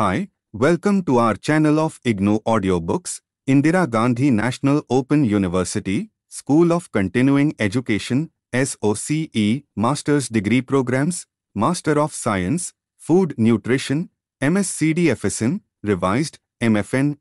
Hi, welcome to our channel of IGNOU Audiobooks, Indira Gandhi National Open University, School of Continuing Education, SOCE, Master's Degree Programs, Master of Science, Food Nutrition, MSCD FSM, Revised, MFN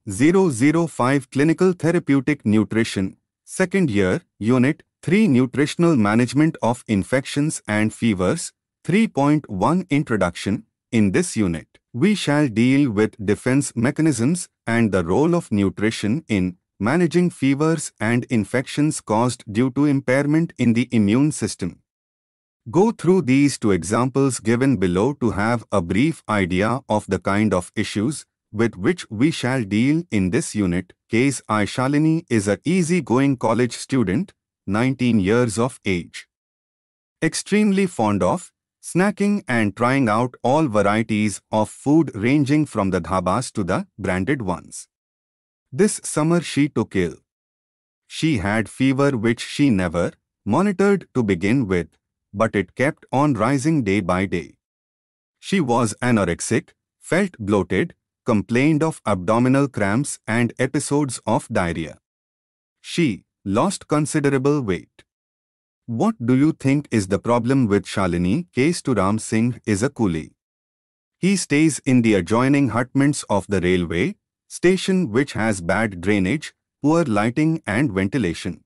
005 Clinical Therapeutic Nutrition, Second Year, Unit 3 Nutritional Management of Infections and Fevers, 3.1 Introduction. In this unit, we shall deal with defense mechanisms and the role of nutrition in managing fevers and infections caused due to impairment in the immune system. Go through these two examples given below to have a brief idea of the kind of issues with which we shall deal in this unit. Case I is a easy-going college student, 19 years of age. Extremely fond of snacking and trying out all varieties of food ranging from the dhabas to the branded ones. This summer she took ill. She had fever which she never monitored to begin with, but it kept on rising day by day. She was anorexic, felt bloated, complained of abdominal cramps and episodes of diarrhea. She lost considerable weight. What do you think is the problem with Shalini? Case to Ram Singh is a coolie. He stays in the adjoining hutments of the railway station which has bad drainage, poor lighting and ventilation.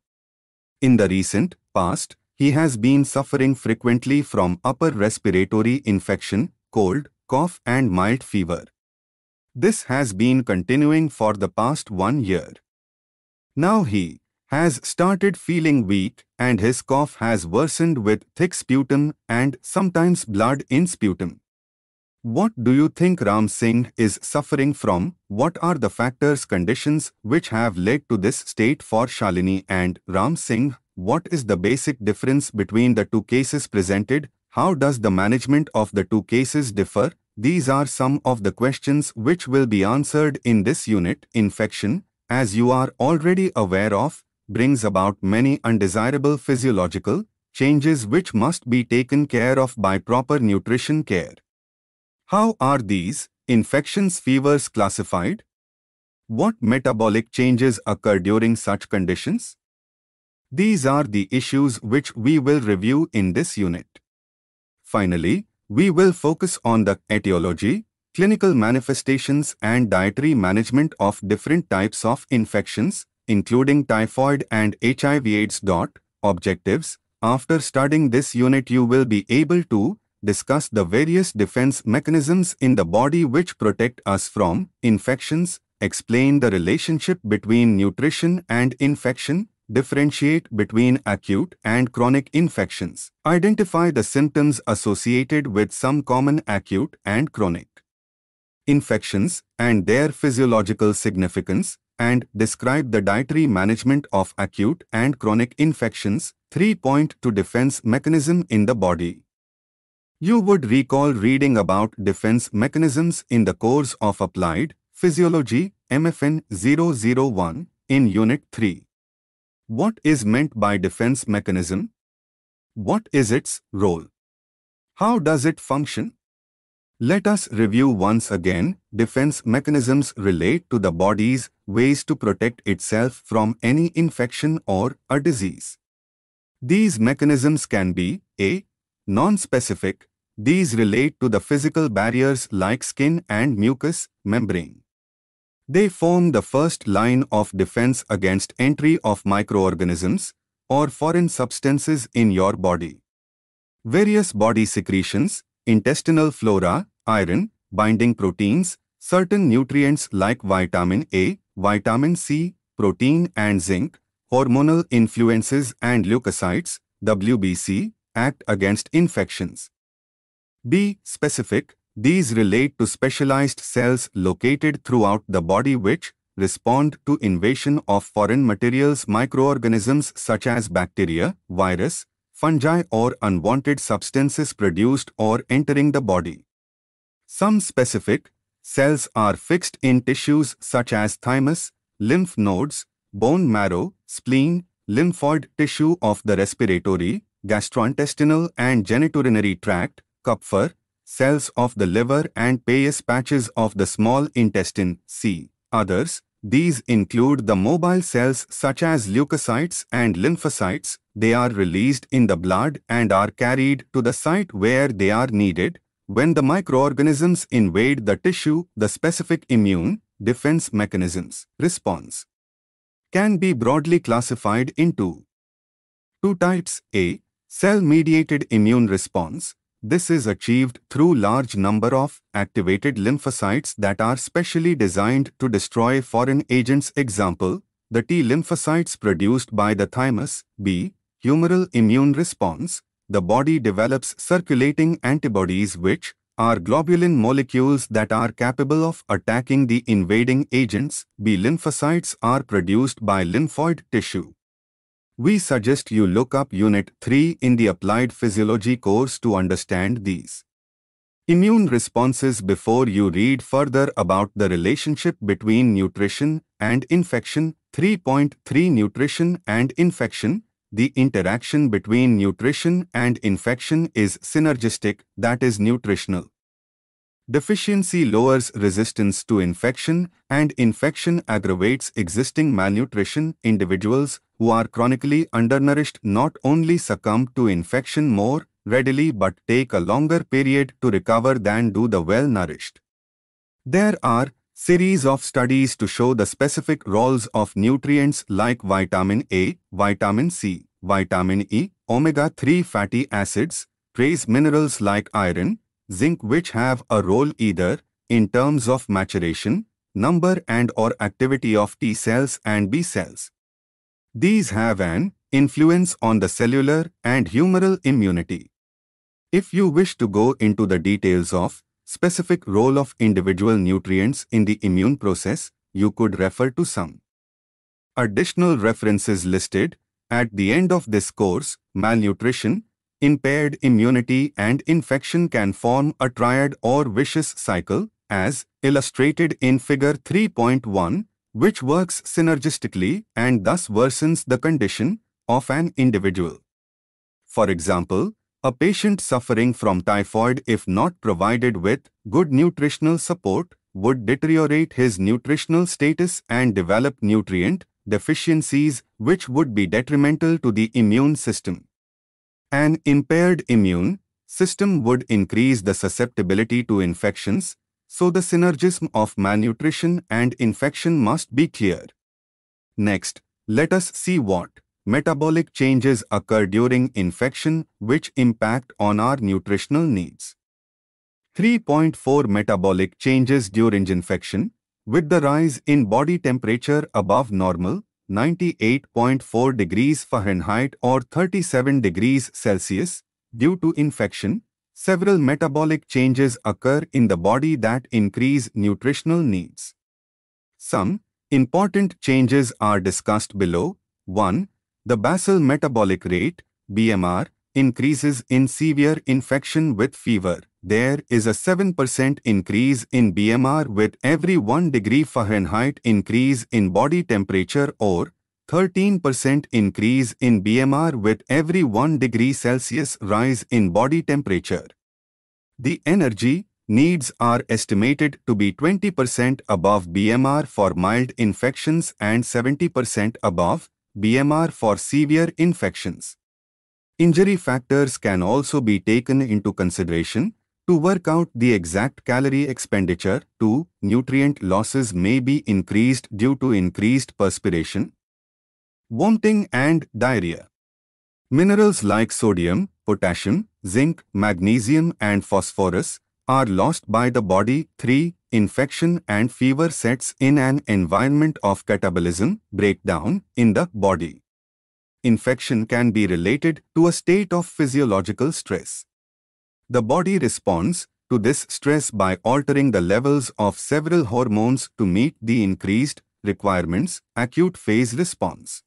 In the recent past, he has been suffering frequently from upper respiratory infection, cold, cough and mild fever. This has been continuing for the past one year. Now he has started feeling weak and his cough has worsened with thick sputum and sometimes blood in sputum. What do you think Ram Singh is suffering from? What are the factors conditions which have led to this state for Shalini and Ram Singh? What is the basic difference between the two cases presented? How does the management of the two cases differ? These are some of the questions which will be answered in this unit. Infection, as you are already aware of, brings about many undesirable physiological changes which must be taken care of by proper nutrition care. How are these infections fevers classified? What metabolic changes occur during such conditions? These are the issues which we will review in this unit. Finally, we will focus on the etiology, clinical manifestations and dietary management of different types of infections, including typhoid and HIV AIDS. Objectives After studying this unit you will be able to discuss the various defense mechanisms in the body which protect us from infections, explain the relationship between nutrition and infection, differentiate between acute and chronic infections, identify the symptoms associated with some common acute and chronic infections and their physiological significance, and describe the dietary management of acute and chronic infections, 3. Point to defense mechanism in the body. You would recall reading about defense mechanisms in the course of Applied Physiology MFN 001 in Unit 3. What is meant by defense mechanism? What is its role? How does it function? Let us review once again. Defense mechanisms relate to the body's ways to protect itself from any infection or a disease. These mechanisms can be a. Non-specific. These relate to the physical barriers like skin and mucous membrane. They form the first line of defense against entry of microorganisms or foreign substances in your body. Various body secretions, intestinal flora, iron, binding proteins, certain nutrients like vitamin A, vitamin C, protein and zinc, hormonal influences and leukocytes, WBC, act against infections. B. Specific. These relate to specialized cells located throughout the body which respond to invasion of foreign materials microorganisms such as bacteria, virus, fungi or unwanted substances produced or entering the body. Some specific cells are fixed in tissues such as thymus, lymph nodes, bone marrow, spleen, lymphoid tissue of the respiratory, gastrointestinal and genitourinary tract, Kupffer, cells of the liver and Peyer's patches of the small intestine, c. Others, these include the mobile cells such as leukocytes and lymphocytes. They are released in the blood and are carried to the site where they are needed. When the microorganisms invade the tissue, the specific immune defense mechanisms response can be broadly classified into two types A. Cell-mediated immune response this is achieved through large number of activated lymphocytes that are specially designed to destroy foreign agents example, the T lymphocytes produced by the thymus, B. Humoral immune response, the body develops circulating antibodies which are globulin molecules that are capable of attacking the invading agents, B. Lymphocytes are produced by lymphoid tissue. We suggest you look up Unit 3 in the Applied Physiology course to understand these immune responses before you read further about the relationship between nutrition and infection. 3.3 Nutrition and infection The interaction between nutrition and infection is synergistic, that is nutritional. Deficiency lowers resistance to infection and infection aggravates existing malnutrition. Individuals who are chronically undernourished not only succumb to infection more readily but take a longer period to recover than do the well-nourished. There are series of studies to show the specific roles of nutrients like vitamin A, vitamin C, vitamin E, omega-3 fatty acids, trace minerals like iron, zinc which have a role either in terms of maturation, number and or activity of T cells and B cells. These have an influence on the cellular and humoral immunity. If you wish to go into the details of specific role of individual nutrients in the immune process, you could refer to some additional references listed at the end of this course, malnutrition, impaired immunity and infection can form a triad or vicious cycle, as illustrated in Figure 3.1, which works synergistically and thus worsens the condition of an individual. For example, a patient suffering from typhoid if not provided with good nutritional support would deteriorate his nutritional status and develop nutrient deficiencies which would be detrimental to the immune system. An impaired immune system would increase the susceptibility to infections, so the synergism of malnutrition and infection must be clear. Next, let us see what metabolic changes occur during infection which impact on our nutritional needs. 3.4 Metabolic changes during infection With the rise in body temperature above normal, 98.4 degrees Fahrenheit or 37 degrees Celsius, due to infection, several metabolic changes occur in the body that increase nutritional needs. Some important changes are discussed below. 1. The basal metabolic rate, BMR, increases in severe infection with fever. There is a 7% increase in BMR with every 1 degree Fahrenheit increase in body temperature or 13% increase in BMR with every 1 degree Celsius rise in body temperature. The energy needs are estimated to be 20% above BMR for mild infections and 70% above BMR for severe infections. Injury factors can also be taken into consideration. To work out the exact calorie expenditure, 2. Nutrient losses may be increased due to increased perspiration, vomiting and diarrhea. Minerals like sodium, potassium, zinc, magnesium and phosphorus are lost by the body. 3. Infection and fever sets in an environment of catabolism, breakdown, in the body infection can be related to a state of physiological stress. The body responds to this stress by altering the levels of several hormones to meet the increased requirements, acute phase response.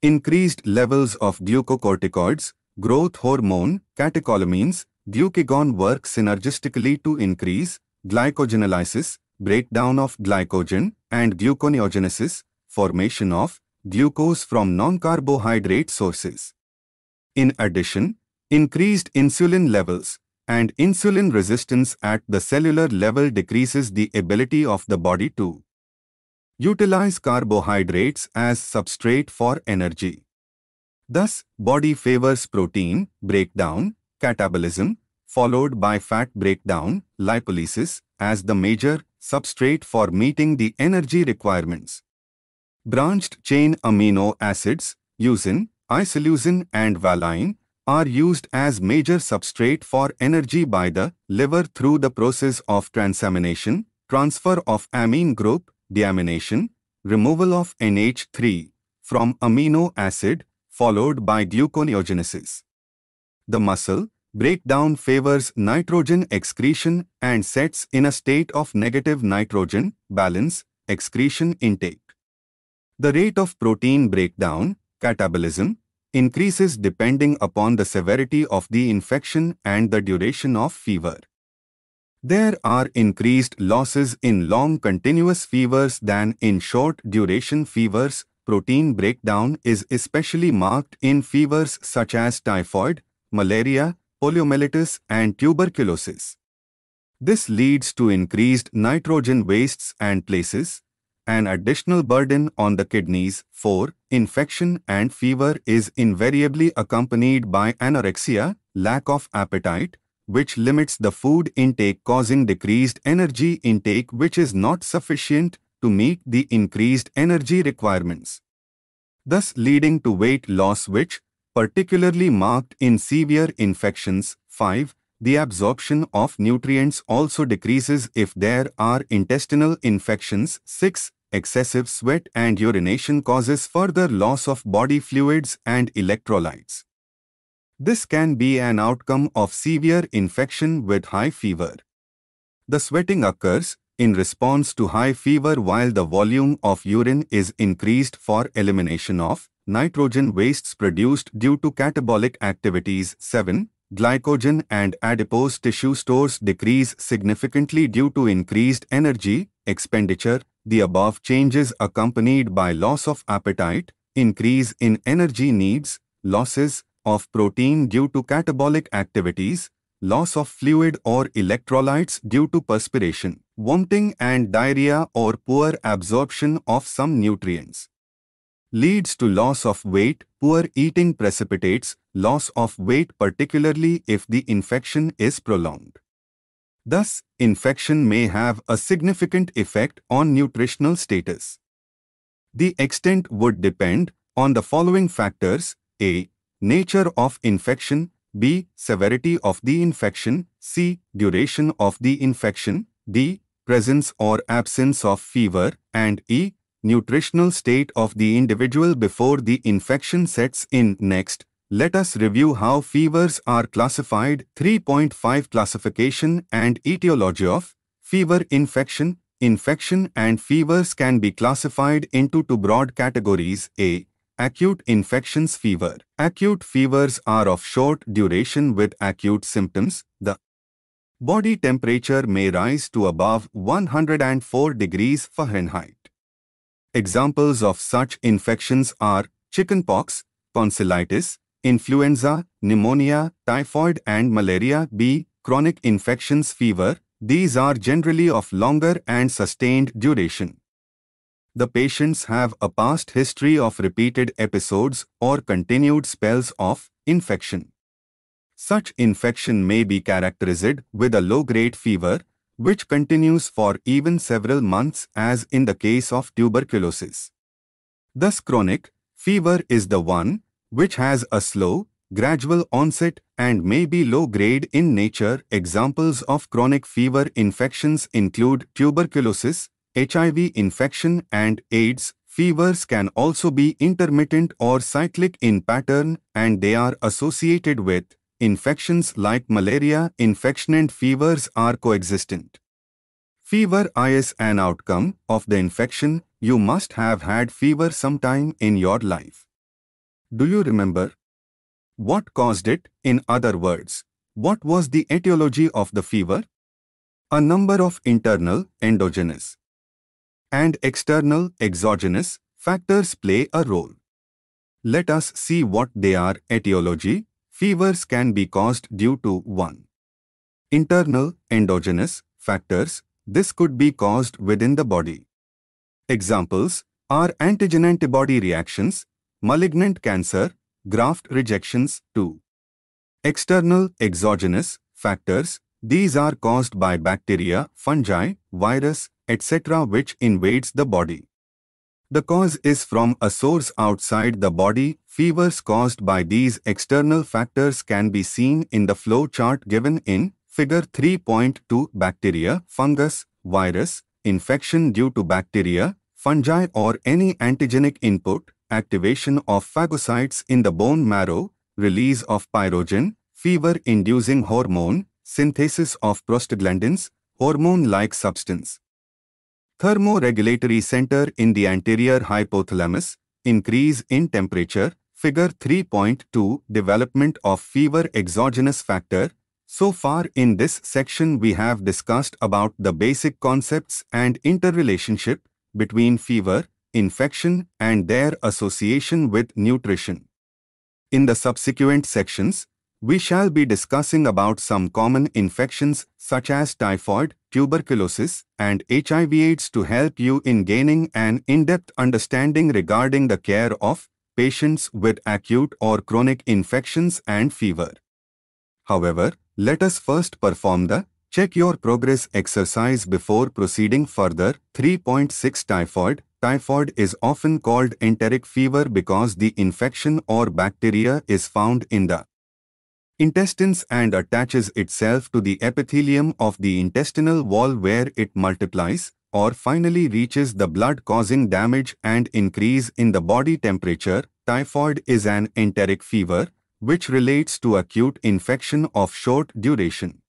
Increased levels of glucocorticoids, growth hormone, catecholamines, glucagon work synergistically to increase glycogenolysis, breakdown of glycogen, and gluconeogenesis, formation of glucose from non-carbohydrate sources. In addition, increased insulin levels and insulin resistance at the cellular level decreases the ability of the body to utilize carbohydrates as substrate for energy. Thus, body favors protein breakdown, catabolism, followed by fat breakdown, lipolysis, as the major substrate for meeting the energy requirements. Branched chain amino acids, leucine, isoleucine and valine, are used as major substrate for energy by the liver through the process of transamination, transfer of amine group, deamination, removal of NH3 from amino acid, followed by gluconeogenesis. The muscle breakdown favors nitrogen excretion and sets in a state of negative nitrogen balance excretion intake. The rate of protein breakdown, catabolism, increases depending upon the severity of the infection and the duration of fever. There are increased losses in long continuous fevers than in short duration fevers. Protein breakdown is especially marked in fevers such as typhoid, malaria, poliomyelitis and tuberculosis. This leads to increased nitrogen wastes and places, an additional burden on the kidneys. 4. Infection and fever is invariably accompanied by anorexia, lack of appetite, which limits the food intake causing decreased energy intake which is not sufficient to meet the increased energy requirements. Thus leading to weight loss which, particularly marked in severe infections. 5. The absorption of nutrients also decreases if there are intestinal infections. 6. Excessive sweat and urination causes further loss of body fluids and electrolytes. This can be an outcome of severe infection with high fever. The sweating occurs in response to high fever while the volume of urine is increased for elimination of nitrogen wastes produced due to catabolic activities. 7. Glycogen and adipose tissue stores decrease significantly due to increased energy expenditure. The above changes accompanied by loss of appetite, increase in energy needs, losses of protein due to catabolic activities, loss of fluid or electrolytes due to perspiration, vomiting and diarrhea or poor absorption of some nutrients leads to loss of weight, poor eating precipitates loss of weight particularly if the infection is prolonged. Thus, infection may have a significant effect on nutritional status. The extent would depend on the following factors a. Nature of infection b. Severity of the infection c. Duration of the infection d. Presence or absence of fever and e nutritional state of the individual before the infection sets in. Next, let us review how fevers are classified 3.5 Classification and etiology of fever infection. Infection and fevers can be classified into two broad categories. A. Acute infections fever. Acute fevers are of short duration with acute symptoms. The body temperature may rise to above 104 degrees Fahrenheit. Examples of such infections are chickenpox, tonsillitis, influenza, pneumonia, typhoid and malaria. B. Chronic infections fever. These are generally of longer and sustained duration. The patients have a past history of repeated episodes or continued spells of infection. Such infection may be characterized with a low-grade fever, which continues for even several months as in the case of tuberculosis. Thus chronic fever is the one which has a slow, gradual onset and may be low-grade in nature. Examples of chronic fever infections include tuberculosis, HIV infection and AIDS. Fevers can also be intermittent or cyclic in pattern and they are associated with infections like malaria, infection and fevers are coexistent. Fever is an outcome of the infection. You must have had fever sometime in your life. Do you remember? What caused it? In other words, what was the etiology of the fever? A number of internal, endogenous, and external, exogenous, factors play a role. Let us see what they are. Etiology, Fevers can be caused due to 1. Internal, endogenous, factors, this could be caused within the body. Examples are antigen-antibody reactions, malignant cancer, graft rejections 2. External, exogenous, factors, these are caused by bacteria, fungi, virus, etc. which invades the body. The cause is from a source outside the body. Fevers caused by these external factors can be seen in the flow chart given in Figure 3.2 Bacteria, fungus, virus, infection due to bacteria, fungi or any antigenic input, activation of phagocytes in the bone marrow, release of pyrogen, fever-inducing hormone, synthesis of prostaglandins, hormone-like substance. Thermoregulatory center in the anterior hypothalamus, increase in temperature, figure 3.2 development of fever exogenous factor. So far in this section we have discussed about the basic concepts and interrelationship between fever, infection and their association with nutrition. In the subsequent sections, we shall be discussing about some common infections such as typhoid, tuberculosis, and HIV AIDS to help you in gaining an in-depth understanding regarding the care of patients with acute or chronic infections and fever. However, let us first perform the check your progress exercise before proceeding further. 3.6 Typhoid Typhoid is often called enteric fever because the infection or bacteria is found in the intestines and attaches itself to the epithelium of the intestinal wall where it multiplies or finally reaches the blood causing damage and increase in the body temperature. Typhoid is an enteric fever which relates to acute infection of short duration.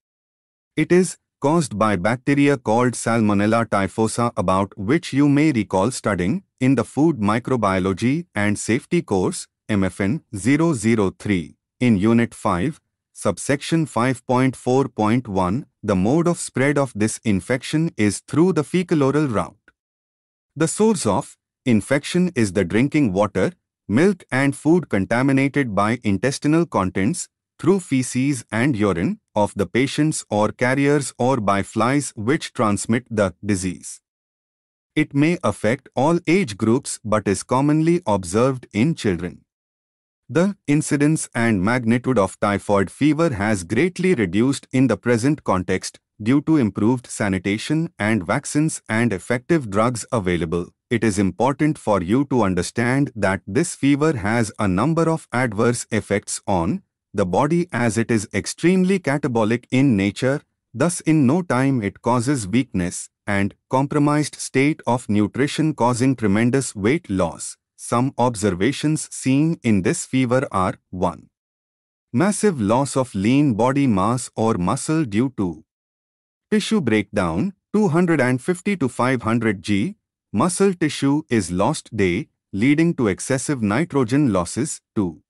It is caused by bacteria called Salmonella typhosa about which you may recall studying in the Food Microbiology and Safety course MFN 003. In Unit 5, subsection 5.4.1, the mode of spread of this infection is through the fecal-oral route. The source of infection is the drinking water, milk and food contaminated by intestinal contents through feces and urine of the patients or carriers or by flies which transmit the disease. It may affect all age groups but is commonly observed in children. The incidence and magnitude of typhoid fever has greatly reduced in the present context due to improved sanitation and vaccines and effective drugs available. It is important for you to understand that this fever has a number of adverse effects on the body as it is extremely catabolic in nature, thus in no time it causes weakness and compromised state of nutrition causing tremendous weight loss. Some observations seen in this fever are 1. Massive loss of lean body mass or muscle due to tissue breakdown 250 to 500 g. Muscle tissue is lost day, leading to excessive nitrogen losses 2.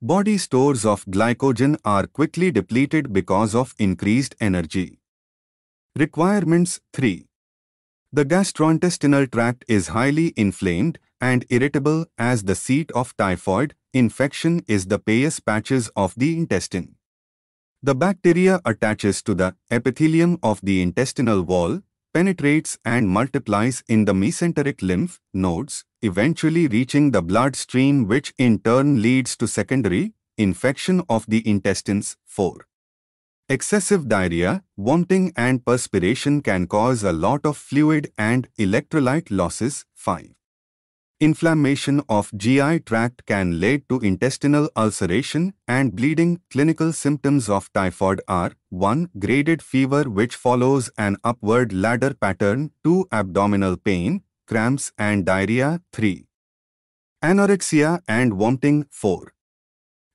Body stores of glycogen are quickly depleted because of increased energy. Requirements 3. The gastrointestinal tract is highly inflamed and irritable as the seat of typhoid infection is the Peyer's patches of the intestine. The bacteria attaches to the epithelium of the intestinal wall, penetrates and multiplies in the mesenteric lymph nodes, eventually reaching the bloodstream which in turn leads to secondary infection of the intestines. 4. Excessive diarrhea, vomiting and perspiration can cause a lot of fluid and electrolyte losses. 5. Inflammation of GI tract can lead to intestinal ulceration and bleeding. Clinical symptoms of typhoid are 1. Graded fever which follows an upward ladder pattern 2. Abdominal pain, cramps and diarrhea 3. Anorexia and vomiting 4.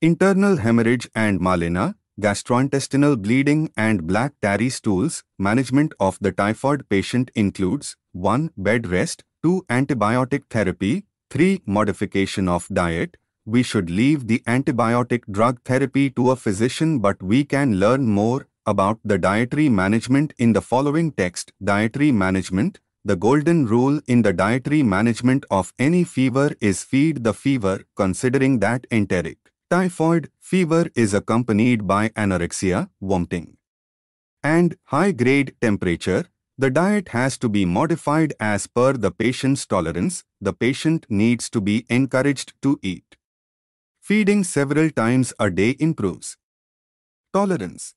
Internal hemorrhage and melena, gastrointestinal bleeding and black tarry stools. Management of the typhoid patient includes 1. Bed rest, 2. Antibiotic therapy. 3. Modification of diet. We should leave the antibiotic drug therapy to a physician but we can learn more about the dietary management in the following text. Dietary management. The golden rule in the dietary management of any fever is feed the fever considering that enteric. Typhoid fever is accompanied by anorexia, vomiting. and high-grade temperature, the diet has to be modified as per the patient's tolerance. The patient needs to be encouraged to eat. Feeding several times a day improves. Tolerance.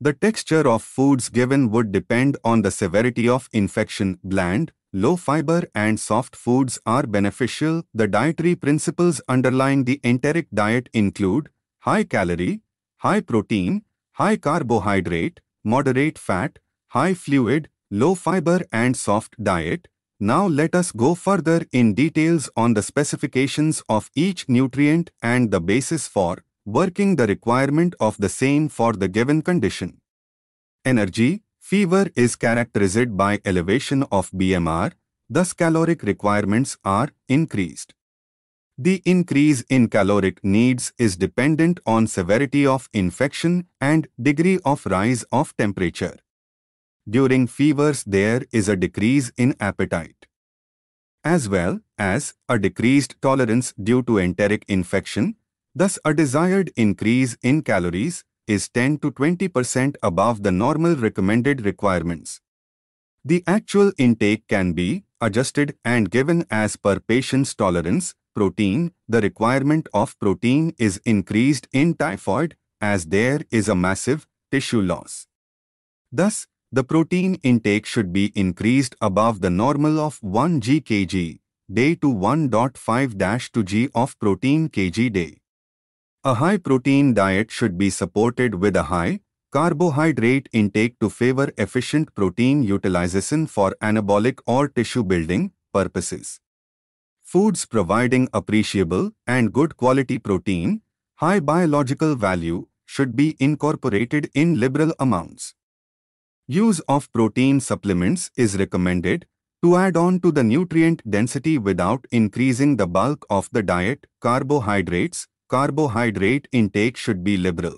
The texture of foods given would depend on the severity of infection. Bland, low fiber and soft foods are beneficial. The dietary principles underlying the enteric diet include high calorie, high protein, high carbohydrate, moderate fat, high fluid, low fiber and soft diet. Now let us go further in details on the specifications of each nutrient and the basis for working the requirement of the same for the given condition. Energy, fever is characterized by elevation of BMR, thus caloric requirements are increased. The increase in caloric needs is dependent on severity of infection and degree of rise of temperature. During fevers there is a decrease in appetite. As well as a decreased tolerance due to enteric infection, thus a desired increase in calories is 10 to 20% above the normal recommended requirements. The actual intake can be adjusted and given as per patient's tolerance protein, the requirement of protein is increased in typhoid as there is a massive tissue loss. Thus, the protein intake should be increased above the normal of 1 g kg day to 1.5-2 g of protein kg day. A high protein diet should be supported with a high carbohydrate intake to favor efficient protein utilization for anabolic or tissue building purposes. Foods providing appreciable and good quality protein, high biological value, should be incorporated in liberal amounts. Use of protein supplements is recommended to add on to the nutrient density without increasing the bulk of the diet. Carbohydrates, carbohydrate intake should be liberal.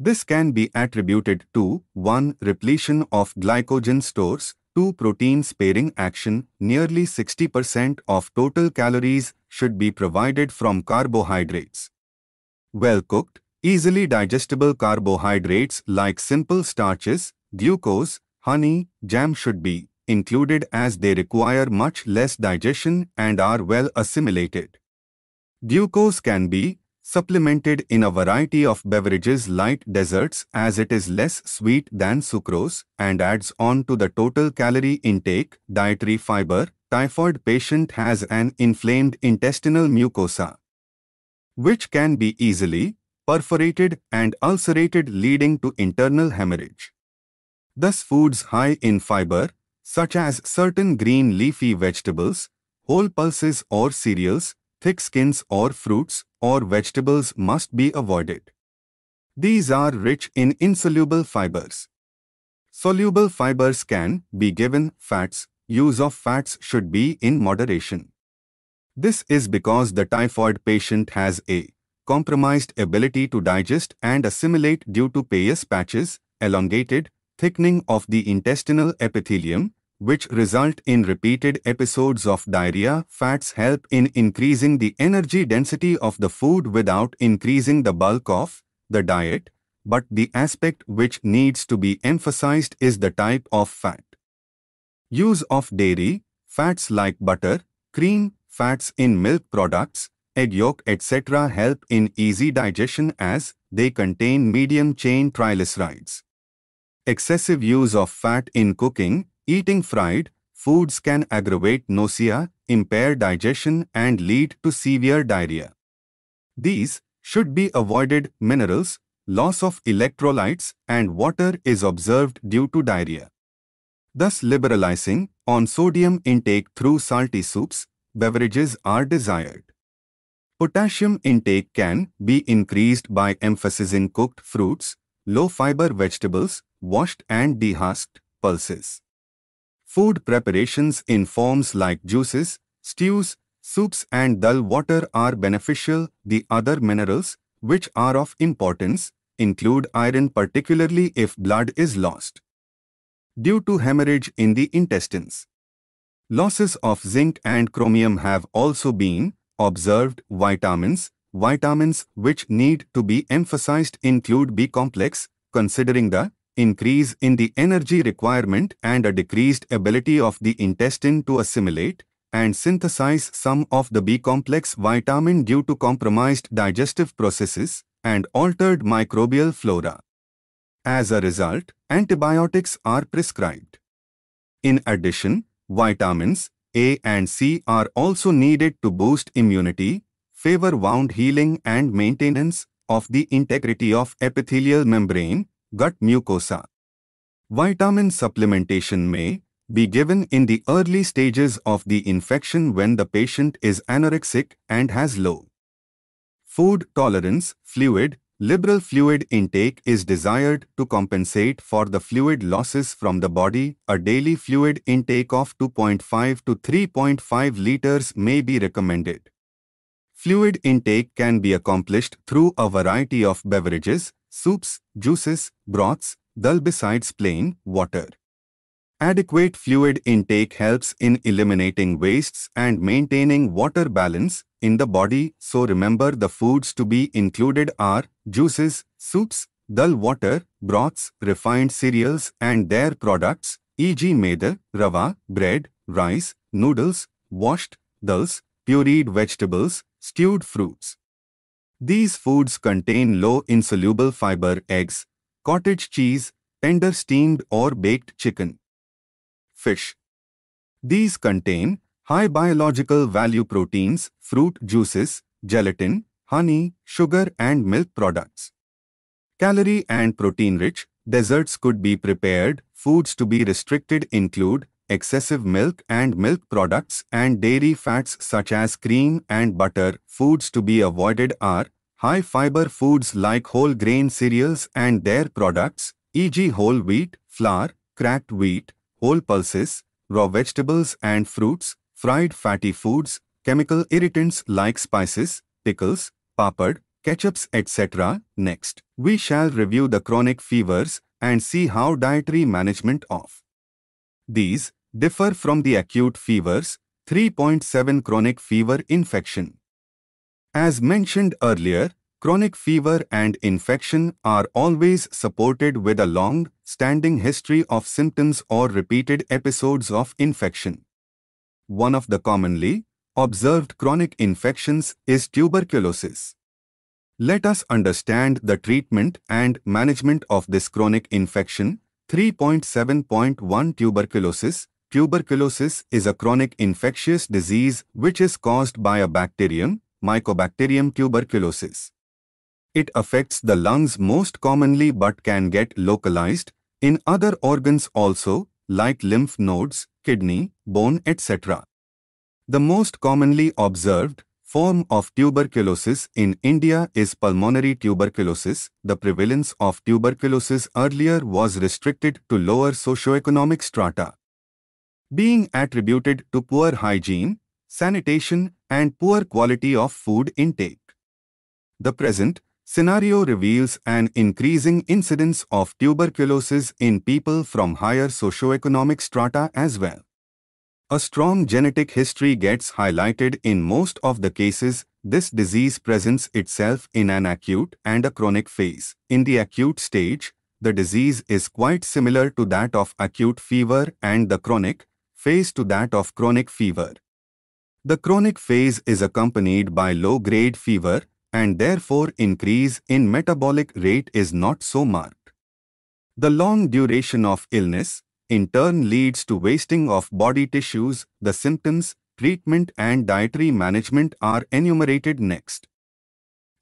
This can be attributed to 1. Repletion of glycogen stores 2. Protein sparing action Nearly 60% of total calories should be provided from carbohydrates. Well-cooked, easily digestible carbohydrates like simple starches, glucose, honey, jam should be included as they require much less digestion and are well assimilated. Glucose can be supplemented in a variety of beverages light desserts as it is less sweet than sucrose and adds on to the total calorie intake, dietary fiber, typhoid patient has an inflamed intestinal mucosa, which can be easily perforated and ulcerated leading to internal hemorrhage. Thus foods high in fiber, such as certain green leafy vegetables, whole pulses or cereals, thick skins or fruits or vegetables must be avoided. These are rich in insoluble fibers. Soluble fibers can be given fats. Use of fats should be in moderation. This is because the typhoid patient has a compromised ability to digest and assimilate due to Peyer's patches, elongated, thickening of the intestinal epithelium, which result in repeated episodes of diarrhea. Fats help in increasing the energy density of the food without increasing the bulk of the diet, but the aspect which needs to be emphasized is the type of fat. Use of dairy, fats like butter, cream, fats in milk products, egg yolk etc. help in easy digestion as they contain medium-chain triglycerides. Excessive use of fat in cooking, Eating fried foods can aggravate nausea, impair digestion and lead to severe diarrhea. These should be avoided minerals, loss of electrolytes and water is observed due to diarrhea. Thus liberalizing on sodium intake through salty soups, beverages are desired. Potassium intake can be increased by emphasizing cooked fruits, low-fiber vegetables, washed and dehusked pulses. Food preparations in forms like juices, stews, soups and dal water are beneficial. The other minerals, which are of importance, include iron particularly if blood is lost. Due to hemorrhage in the intestines. Losses of zinc and chromium have also been observed. Vitamins, vitamins which need to be emphasized include B complex, considering the increase in the energy requirement and a decreased ability of the intestine to assimilate and synthesize some of the B-complex vitamin due to compromised digestive processes and altered microbial flora. As a result, antibiotics are prescribed. In addition, vitamins A and C are also needed to boost immunity, favor wound healing and maintenance of the integrity of epithelial membrane, gut mucosa. Vitamin supplementation may be given in the early stages of the infection when the patient is anorexic and has low food tolerance, fluid, liberal fluid intake is desired to compensate for the fluid losses from the body. A daily fluid intake of 2.5 to 3.5 liters may be recommended. Fluid intake can be accomplished through a variety of beverages, soups, juices, broths, dal besides plain water. Adequate fluid intake helps in eliminating wastes and maintaining water balance in the body so remember the foods to be included are juices, soups, dal water, broths, refined cereals and their products e.g. maida, rava, bread, rice, noodles, washed, dals, pureed vegetables, stewed fruits. These foods contain low insoluble fiber eggs, cottage cheese, tender steamed or baked chicken fish. These contain high biological value proteins, fruit juices, gelatin, honey, sugar and milk products. Calorie and protein-rich desserts could be prepared. Foods to be restricted include excessive milk and milk products and dairy fats such as cream and butter. Foods to be avoided are high fiber foods like whole grain cereals and their products, e.g. whole wheat, flour, cracked wheat, whole pulses, raw vegetables and fruits, fried fatty foods, chemical irritants like spices, pickles, papad, ketchups etc. Next, we shall review the chronic fevers and see how dietary management of these differ from the acute fevers, 3.7 chronic fever infection. As mentioned earlier, Chronic fever and infection are always supported with a long-standing history of symptoms or repeated episodes of infection. One of the commonly observed chronic infections is tuberculosis. Let us understand the treatment and management of this chronic infection. 3.7.1 Tuberculosis Tuberculosis is a chronic infectious disease which is caused by a bacterium, Mycobacterium tuberculosis. It affects the lungs most commonly but can get localized in other organs also, like lymph nodes, kidney, bone, etc. The most commonly observed form of tuberculosis in India is pulmonary tuberculosis. The prevalence of tuberculosis earlier was restricted to lower socioeconomic strata. Being attributed to poor hygiene, sanitation and poor quality of food intake. The present scenario reveals an increasing incidence of tuberculosis in people from higher socioeconomic strata as well. A strong genetic history gets highlighted in most of the cases. This disease presents itself in an acute and a chronic phase. In the acute stage, the disease is quite similar to that of acute fever and the chronic phase to that of chronic fever. The chronic phase is accompanied by low-grade fever, and therefore increase in metabolic rate is not so marked. The long duration of illness, in turn leads to wasting of body tissues, the symptoms, treatment and dietary management are enumerated next.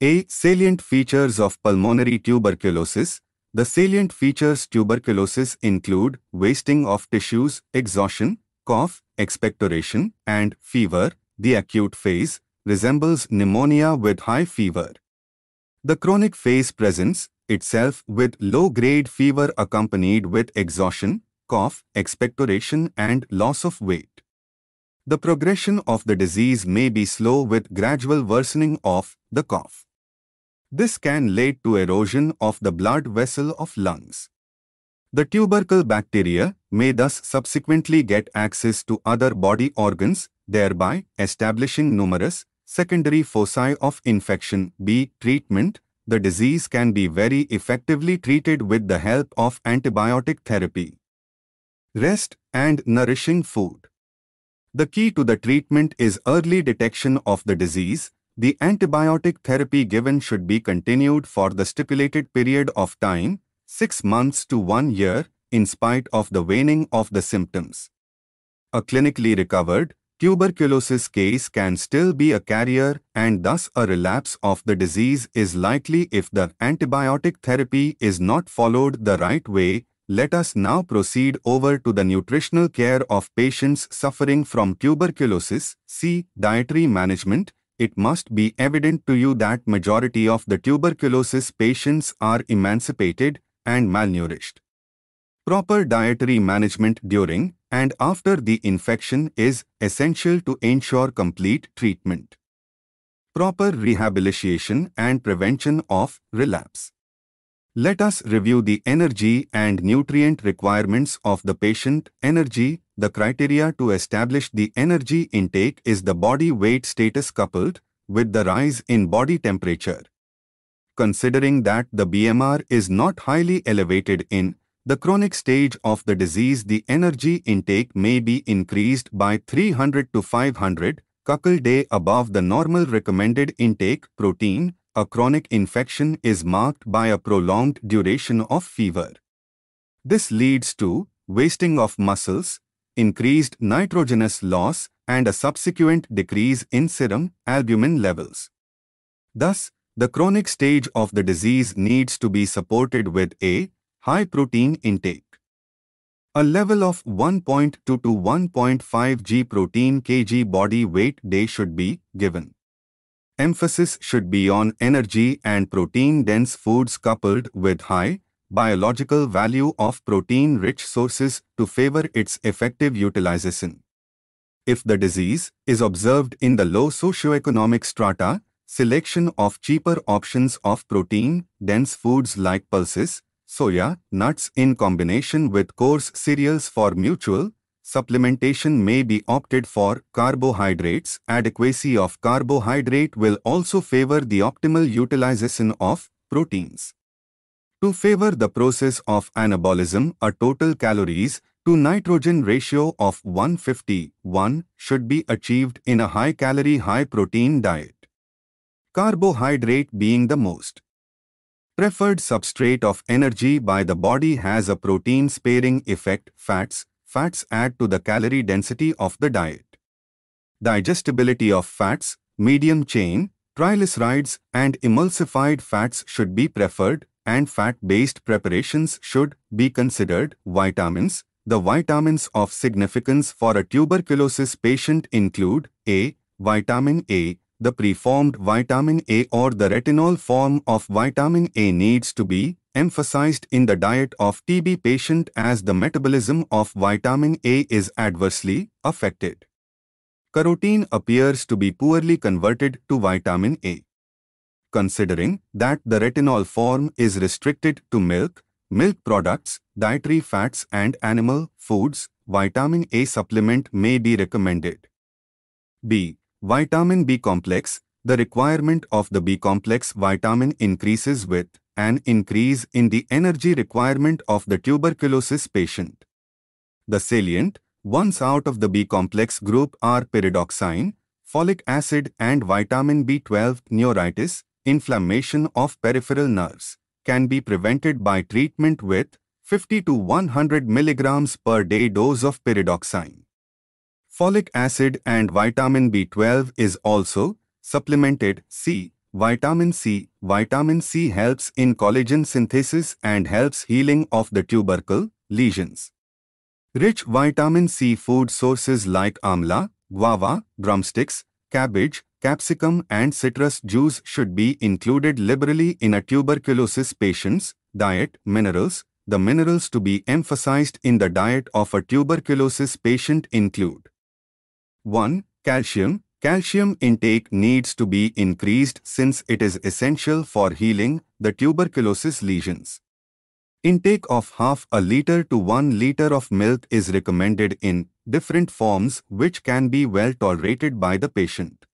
A. Salient features of pulmonary tuberculosis. The salient features tuberculosis include wasting of tissues, exhaustion, cough, expectoration, and fever, the acute phase, resembles pneumonia with high fever. The chronic phase presents itself with low-grade fever accompanied with exhaustion, cough, expectoration and loss of weight. The progression of the disease may be slow with gradual worsening of the cough. This can lead to erosion of the blood vessel of lungs. The tubercle bacteria may thus subsequently get access to other body organs, thereby establishing numerous secondary foci of infection. B. Treatment the disease can be very effectively treated with the help of antibiotic therapy. Rest and nourishing food. The key to the treatment is early detection of the disease. The antibiotic therapy given should be continued for the stipulated period of time, 6 months to 1 year, in spite of the waning of the symptoms. A clinically recovered, tuberculosis case can still be a carrier and thus a relapse of the disease is likely if the antibiotic therapy is not followed the right way. Let us now proceed over to the nutritional care of patients suffering from tuberculosis. See Dietary management. It must be evident to you that majority of the tuberculosis patients are emancipated and malnourished. Proper dietary management during and after the infection is essential to ensure complete treatment. Proper rehabilitation and prevention of relapse. Let us review the energy and nutrient requirements of the patient. Energy, the criteria to establish the energy intake is the body weight status coupled with the rise in body temperature. Considering that the BMR is not highly elevated in the chronic stage of the disease the energy intake may be increased by 300 to 500 kcal day above the normal recommended intake protein. A chronic infection is marked by a prolonged duration of fever. This leads to wasting of muscles, increased nitrogenous loss, and a subsequent decrease in serum albumin levels. Thus, the chronic stage of the disease needs to be supported with a high protein intake. A level of 1.2 to 1.5 g protein kg body weight day should be given. Emphasis should be on energy and protein-dense foods coupled with high biological value of protein-rich sources to favor its effective utilization. If the disease is observed in the low socioeconomic strata, selection of cheaper options of protein-dense foods like pulses, soya, nuts in combination with coarse cereals for mutual supplementation may be opted for carbohydrates. Adequacy of carbohydrate will also favor the optimal utilization of proteins. To favor the process of anabolism, a total calories to nitrogen ratio of 151 should be achieved in a high-calorie, high-protein diet. Carbohydrate being the most preferred substrate of energy by the body has a protein-sparing effect. Fats, fats add to the calorie density of the diet. Digestibility of fats, medium chain, triglycerides and emulsified fats should be preferred and fat-based preparations should be considered. Vitamins, the vitamins of significance for a tuberculosis patient include A. Vitamin A, the preformed vitamin A or the retinol form of vitamin A needs to be emphasized in the diet of TB patient as the metabolism of vitamin A is adversely affected. Carotene appears to be poorly converted to vitamin A. Considering that the retinol form is restricted to milk, milk products, dietary fats and animal foods, vitamin A supplement may be recommended. B. Vitamin B complex, the requirement of the B complex vitamin increases with an increase in the energy requirement of the tuberculosis patient. The salient ones out of the B complex group are pyridoxine, folic acid and vitamin B12 neuritis, inflammation of peripheral nerves, can be prevented by treatment with 50 to 100 milligrams per day dose of pyridoxine. Folic acid and vitamin B12 is also supplemented. C. Vitamin C. Vitamin C helps in collagen synthesis and helps healing of the tubercle lesions. Rich vitamin C food sources like amla, guava, drumsticks, cabbage, capsicum and citrus juice should be included liberally in a tuberculosis patient's diet. Minerals The minerals to be emphasized in the diet of a tuberculosis patient include 1. Calcium. Calcium intake needs to be increased since it is essential for healing the tuberculosis lesions. Intake of half a liter to 1 liter of milk is recommended in different forms which can be well tolerated by the patient.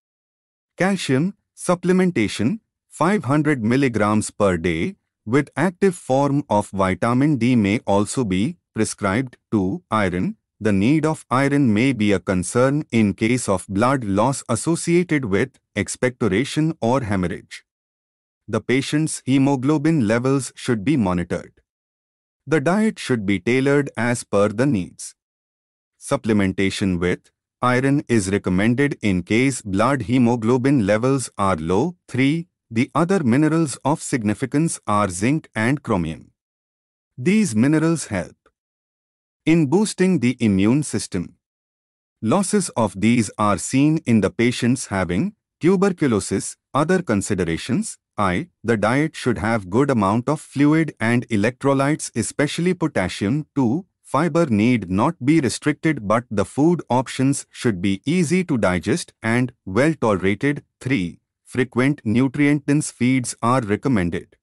Calcium supplementation 500 milligrams per day with active form of vitamin D may also be prescribed to iron. The need of iron may be a concern in case of blood loss associated with expectoration or hemorrhage. The patient's hemoglobin levels should be monitored. The diet should be tailored as per the needs. Supplementation with iron is recommended in case blood hemoglobin levels are low. 3. The other minerals of significance are zinc and chromium. These minerals help in boosting the immune system. Losses of these are seen in the patients having tuberculosis, other considerations, I. The diet should have good amount of fluid and electrolytes especially potassium. 2. Fiber need not be restricted but the food options should be easy to digest and well tolerated. 3. Frequent nutrient-dense feeds are recommended.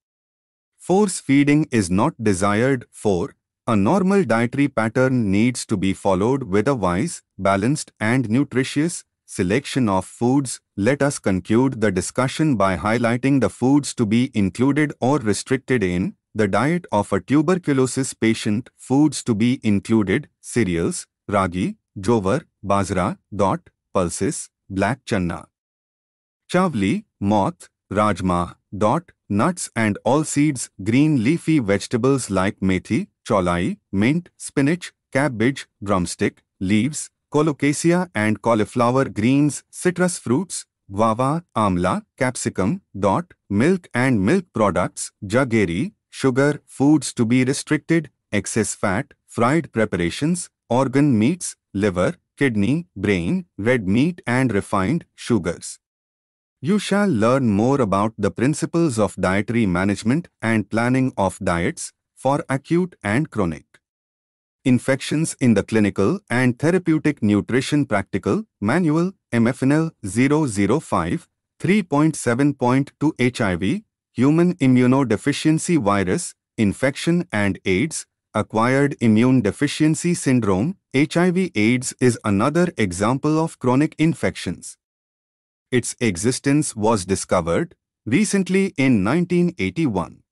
Force feeding is not desired. 4. A normal dietary pattern needs to be followed with a wise, balanced and nutritious selection of foods, let us conclude the discussion by highlighting the foods to be included or restricted in the diet of a tuberculosis patient. Foods to be included cereals, ragi, jowar, bajra, dot, pulses, black channa. Chavli, moth, rajma, dot, nuts and all seeds, green leafy vegetables like methi, cholai, mint, spinach, cabbage, drumstick, leaves, colocasia and cauliflower greens, citrus fruits, guava, amla, capsicum, dot, milk and milk products, jaggery, sugar, foods to be restricted, excess fat, fried preparations, organ meats, liver, kidney, brain, red meat and refined sugars. You shall learn more about the principles of dietary management and planning of diets for acute and chronic Infections in the Clinical and Therapeutic Nutrition Practical Manual MFNL 005 3.7.2 HIV Human Immunodeficiency Virus Infection and AIDS Acquired Immune Deficiency Syndrome HIV AIDS is another example of chronic infections. Its existence was discovered recently in 1981.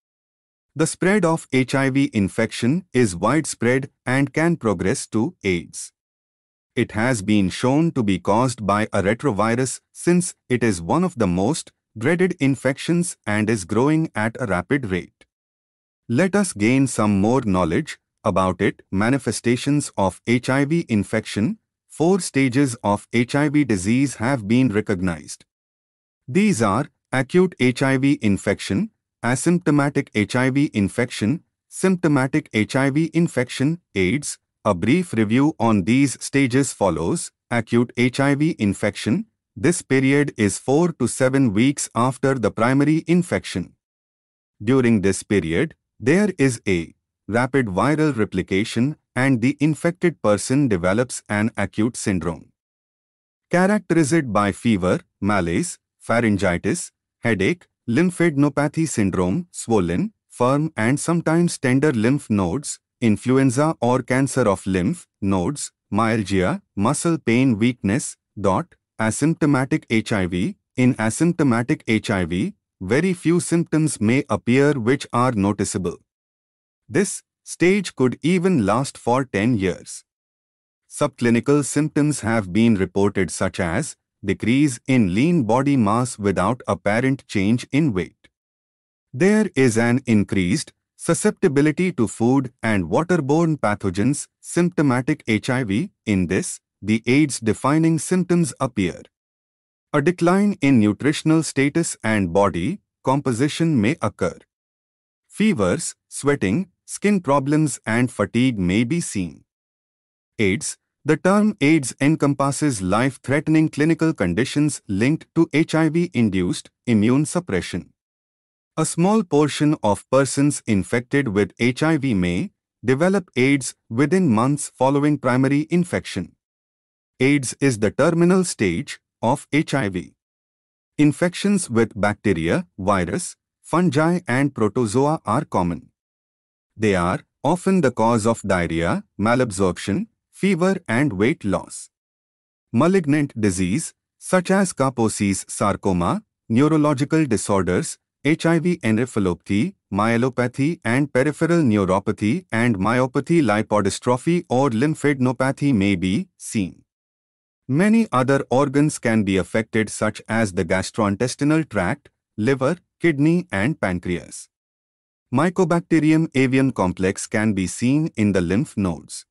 The spread of HIV infection is widespread and can progress to AIDS. It has been shown to be caused by a retrovirus since it is one of the most dreaded infections and is growing at a rapid rate. Let us gain some more knowledge about it. Manifestations of HIV infection Four stages of HIV disease have been recognized. These are acute HIV infection, asymptomatic HIV infection, symptomatic HIV infection, AIDS. A brief review on these stages follows. Acute HIV infection. This period is 4 to 7 weeks after the primary infection. During this period, there is a rapid viral replication and the infected person develops an acute syndrome. Characterized by fever, malaise, pharyngitis, headache, lymphadenopathy syndrome, swollen, firm and sometimes tender lymph nodes, influenza or cancer of lymph nodes, myalgia, muscle pain weakness, dot, asymptomatic HIV. In asymptomatic HIV, very few symptoms may appear which are noticeable. This stage could even last for 10 years. Subclinical symptoms have been reported such as decrease in lean body mass without apparent change in weight. There is an increased susceptibility to food and waterborne pathogens, symptomatic HIV. In this, the AIDS-defining symptoms appear. A decline in nutritional status and body composition may occur. Fevers, sweating, skin problems and fatigue may be seen. AIDS the term AIDS encompasses life-threatening clinical conditions linked to HIV-induced immune suppression. A small portion of persons infected with HIV may develop AIDS within months following primary infection. AIDS is the terminal stage of HIV. Infections with bacteria, virus, fungi and protozoa are common. They are often the cause of diarrhea, malabsorption, fever and weight loss. Malignant disease, such as Kaposi's sarcoma, neurological disorders, HIV encephalopathy, myelopathy and peripheral neuropathy and myopathy lipodystrophy or lymphadenopathy may be seen. Many other organs can be affected such as the gastrointestinal tract, liver, kidney and pancreas. Mycobacterium avium complex can be seen in the lymph nodes,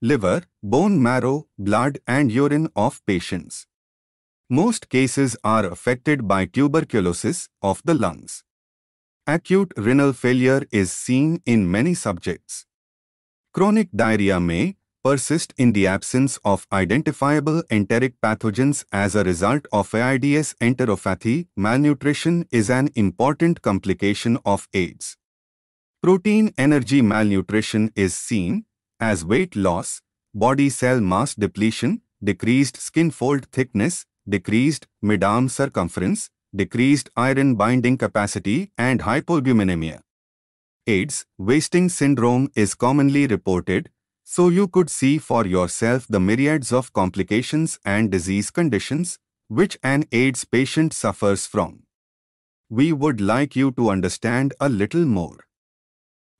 liver, bone marrow, blood and urine of patients. Most cases are affected by tuberculosis of the lungs. Acute renal failure is seen in many subjects. Chronic diarrhea may persist in the absence of identifiable enteric pathogens as a result of AIDS enteropathy. Malnutrition is an important complication of AIDS. Protein energy malnutrition is seen as weight loss, body cell mass depletion, decreased skin fold thickness, decreased midarm circumference, decreased iron binding capacity and hypoalbuminemia. AIDS wasting syndrome is commonly reported, so you could see for yourself the myriads of complications and disease conditions which an AIDS patient suffers from. We would like you to understand a little more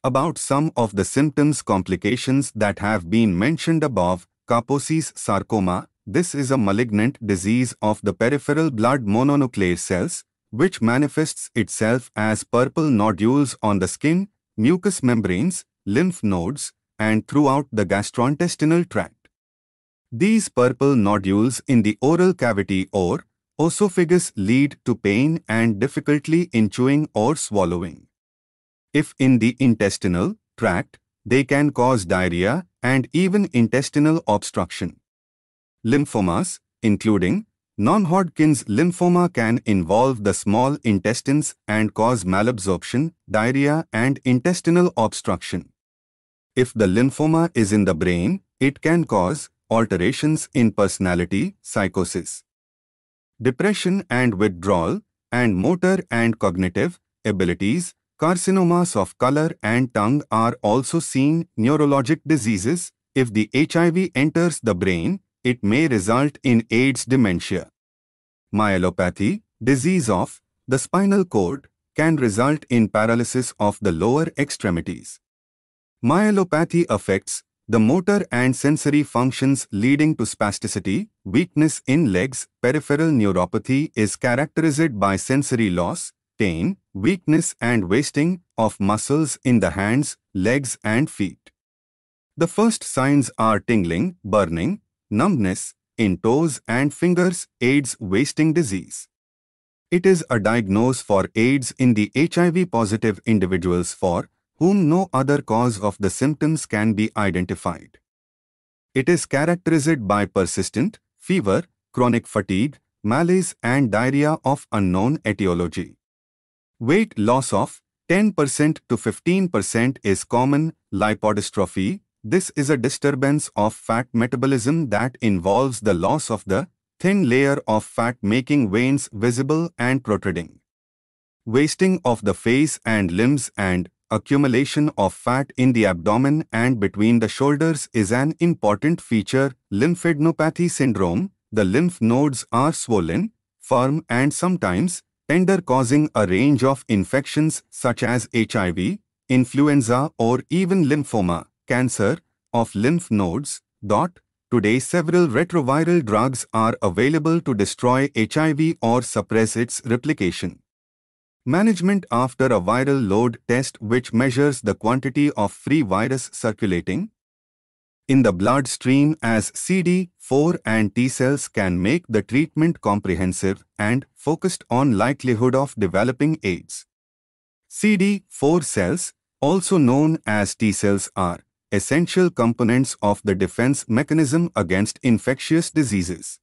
about some of the symptoms complications that have been mentioned above, Kaposi's sarcoma, this is a malignant disease of the peripheral blood mononuclear cells, which manifests itself as purple nodules on the skin, mucous membranes, lymph nodes, and throughout the gastrointestinal tract. These purple nodules in the oral cavity or esophagus lead to pain and difficulty in chewing or swallowing. If in the intestinal tract, they can cause diarrhea and even intestinal obstruction. Lymphomas, including non-Hodgkin's lymphoma can involve the small intestines and cause malabsorption, diarrhea and intestinal obstruction. If the lymphoma is in the brain, it can cause alterations in personality, psychosis, depression and withdrawal, and motor and cognitive abilities. Carcinomas of color and tongue are also seen neurologic diseases. If the HIV enters the brain, it may result in AIDS dementia. Myelopathy, disease of the spinal cord, can result in paralysis of the lower extremities. Myelopathy affects the motor and sensory functions leading to spasticity, weakness in legs, peripheral neuropathy is characterized by sensory loss, pain, weakness and wasting of muscles in the hands, legs and feet. The first signs are tingling, burning, numbness in toes and fingers AIDS wasting disease. It is a diagnosis for AIDS in the HIV-positive individuals for whom no other cause of the symptoms can be identified. It is characterized by persistent fever, chronic fatigue, malaise and diarrhea of unknown etiology. Weight loss of 10% to 15% is common, lipodystrophy, this is a disturbance of fat metabolism that involves the loss of the thin layer of fat making veins visible and protruding. Wasting of the face and limbs and accumulation of fat in the abdomen and between the shoulders is an important feature. Lymphadenopathy syndrome, the lymph nodes are swollen, firm and sometimes tender causing a range of infections such as HIV, influenza or even lymphoma cancer of lymph nodes. Dot. Today several retroviral drugs are available to destroy HIV or suppress its replication. Management after a viral load test which measures the quantity of free virus circulating in the bloodstream as CD4 and T cells can make the treatment comprehensive and focused on likelihood of developing AIDS. CD4 cells, also known as T cells are essential components of the defense mechanism against infectious diseases.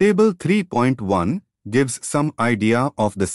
Table 3.1 gives some idea of the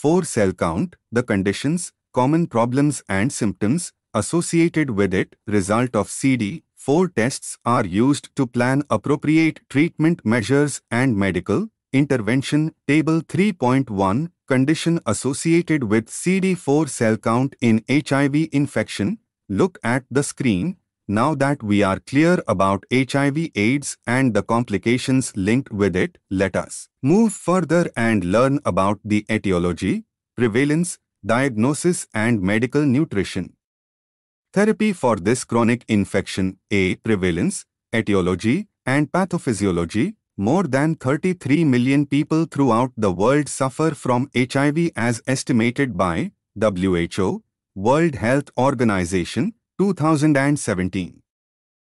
CD4 cell count, the conditions, common problems and symptoms associated with it. Result of CD4 tests are used to plan appropriate treatment measures and medical intervention. Table 3.1 Condition associated with CD4 cell count in HIV infection Look at the screen. Now that we are clear about HIV AIDS and the complications linked with it, let us move further and learn about the etiology, prevalence, diagnosis and medical nutrition. Therapy for this chronic infection A. Prevalence, etiology, and pathophysiology More than 33 million people throughout the world suffer from HIV as estimated by WHO, World Health Organization, 2017.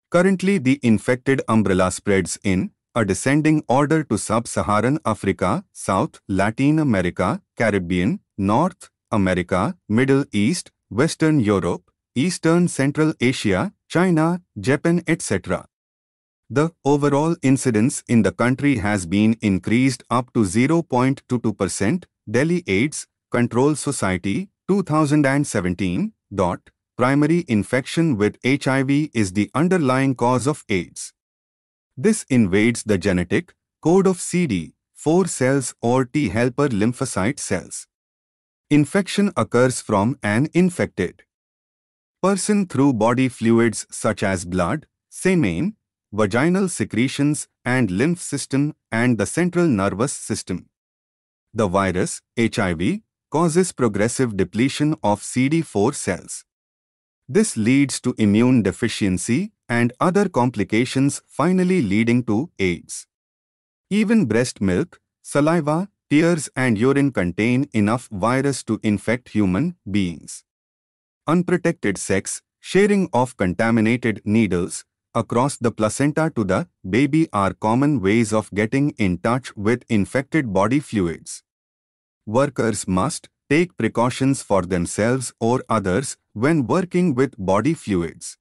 Currently the infected umbrella spreads in a descending order to Sub-Saharan Africa, South, Latin America, Caribbean, North America, Middle East, Western Europe, Eastern Central Asia, China, Japan etc. The overall incidence in the country has been increased up to 0.22%. Delhi AIDS Control Society 2017. Dot, primary infection with HIV is the underlying cause of AIDS. This invades the genetic code of CD4 cells or T helper lymphocyte cells. Infection occurs from an infected person through body fluids such as blood, semen, vaginal secretions and lymph system and the central nervous system. The virus, HIV, causes progressive depletion of CD4 cells. This leads to immune deficiency and other complications finally leading to AIDS. Even breast milk, saliva, tears and urine contain enough virus to infect human beings unprotected sex, sharing of contaminated needles across the placenta to the baby are common ways of getting in touch with infected body fluids. Workers must take precautions for themselves or others when working with body fluids.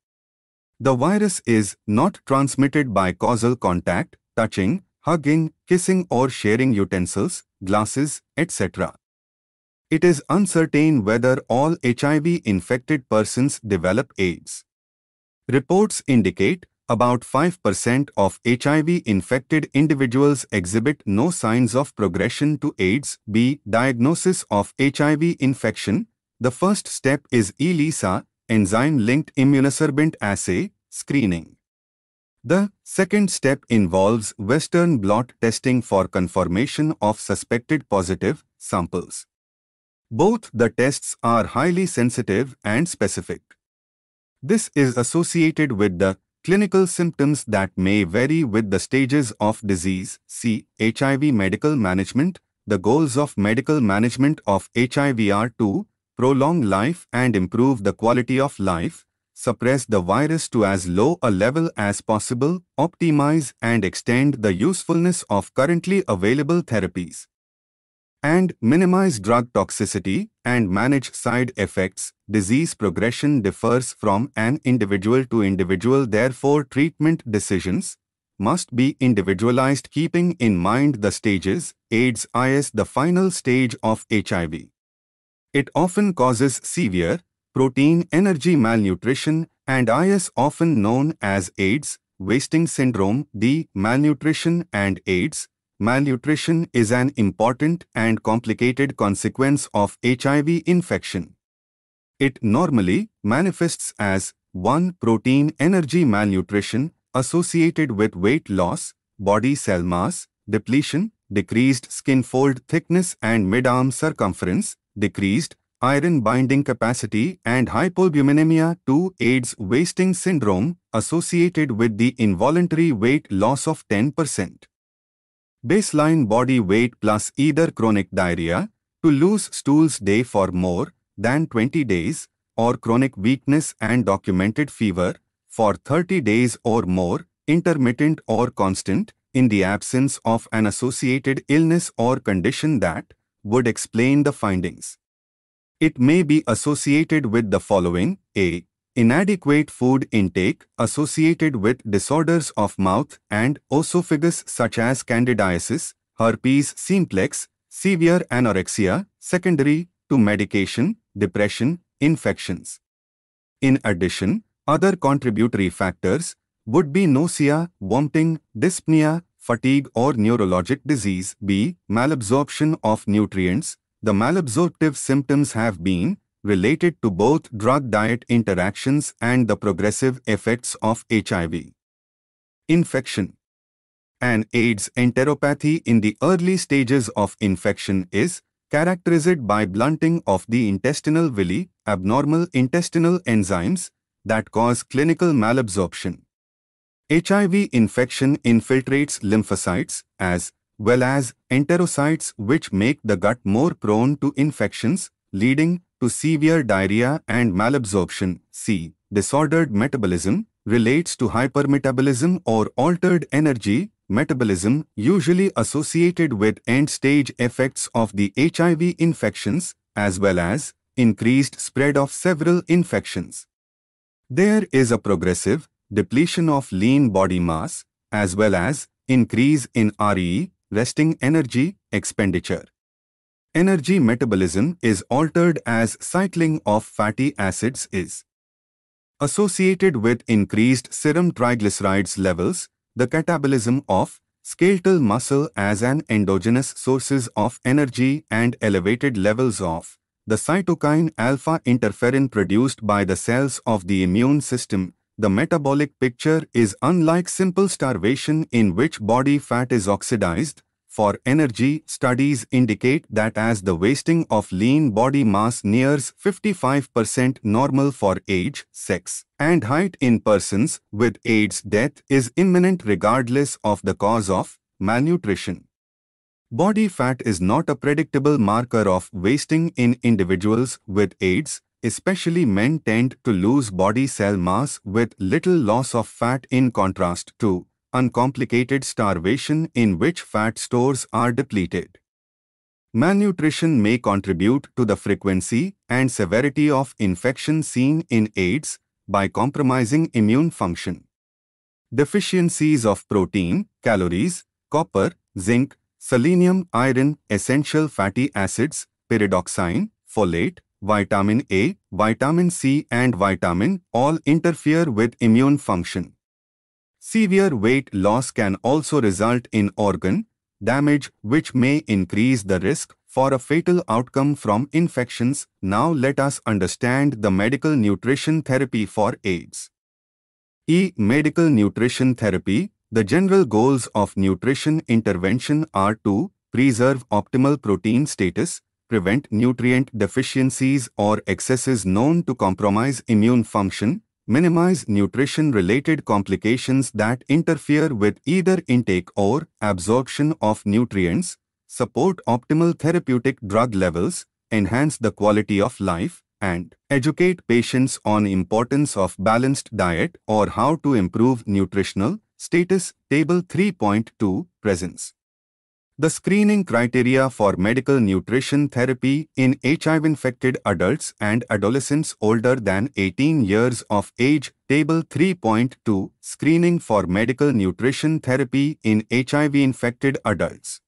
The virus is not transmitted by causal contact, touching, hugging, kissing or sharing utensils, glasses, etc it is uncertain whether all HIV-infected persons develop AIDS. Reports indicate about 5% of HIV-infected individuals exhibit no signs of progression to AIDS. B. Diagnosis of HIV infection. The first step is ELISA, enzyme-linked immunosorbent assay, screening. The second step involves Western blot testing for confirmation of suspected positive samples. Both the tests are highly sensitive and specific. This is associated with the clinical symptoms that may vary with the stages of disease. See HIV medical management. The goals of medical management of HIV are to prolong life and improve the quality of life, suppress the virus to as low a level as possible, optimize and extend the usefulness of currently available therapies and minimize drug toxicity and manage side effects. Disease progression differs from an individual to individual therefore treatment decisions must be individualized keeping in mind the stages, AIDS is the final stage of HIV. It often causes severe protein energy malnutrition and is often known as AIDS, wasting syndrome, D, malnutrition and AIDS, malnutrition is an important and complicated consequence of HIV infection. It normally manifests as 1. Protein energy malnutrition associated with weight loss, body cell mass, depletion, decreased skin fold thickness and mid-arm circumference, decreased iron binding capacity and hypoalbuminemia 2. AIDS wasting syndrome associated with the involuntary weight loss of 10% baseline body weight plus either chronic diarrhea, two lose stools day for more than 20 days, or chronic weakness and documented fever for 30 days or more, intermittent or constant, in the absence of an associated illness or condition that would explain the findings. It may be associated with the following A. Inadequate food intake associated with disorders of mouth and esophagus such as candidiasis, herpes simplex, severe anorexia, secondary to medication, depression, infections. In addition, other contributory factors would be nausea, vomiting, dyspnea, fatigue or neurologic disease. B. Malabsorption of nutrients. The malabsorptive symptoms have been related to both drug-diet interactions and the progressive effects of HIV. Infection An AIDS enteropathy in the early stages of infection is characterized by blunting of the intestinal villi, abnormal intestinal enzymes that cause clinical malabsorption. HIV infection infiltrates lymphocytes as well as enterocytes which make the gut more prone to infections, leading to severe diarrhea and malabsorption. C. Disordered metabolism relates to hypermetabolism or altered energy metabolism usually associated with end-stage effects of the HIV infections as well as increased spread of several infections. There is a progressive depletion of lean body mass as well as increase in RE, resting energy expenditure. Energy metabolism is altered as cycling of fatty acids is associated with increased serum triglycerides levels, the catabolism of skeletal muscle as an endogenous sources of energy and elevated levels of the cytokine alpha interferon produced by the cells of the immune system. The metabolic picture is unlike simple starvation in which body fat is oxidized, for energy, studies indicate that as the wasting of lean body mass nears 55% normal for age, sex, and height in persons with AIDS death is imminent regardless of the cause of malnutrition. Body fat is not a predictable marker of wasting in individuals with AIDS, especially men tend to lose body cell mass with little loss of fat in contrast to uncomplicated starvation in which fat stores are depleted. Malnutrition may contribute to the frequency and severity of infection seen in AIDS by compromising immune function. Deficiencies of protein, calories, copper, zinc, selenium, iron, essential fatty acids, pyridoxine, folate, vitamin A, vitamin C and vitamin all interfere with immune function. Severe weight loss can also result in organ damage which may increase the risk for a fatal outcome from infections. Now let us understand the medical nutrition therapy for AIDS. E. Medical nutrition therapy The general goals of nutrition intervention are to preserve optimal protein status, prevent nutrient deficiencies or excesses known to compromise immune function, minimize nutrition-related complications that interfere with either intake or absorption of nutrients, support optimal therapeutic drug levels, enhance the quality of life, and educate patients on importance of balanced diet or how to improve nutritional status. Table 3.2 Presence the screening criteria for medical nutrition therapy in HIV-infected adults and adolescents older than 18 years of age. Table 3.2 Screening for medical nutrition therapy in HIV-infected adults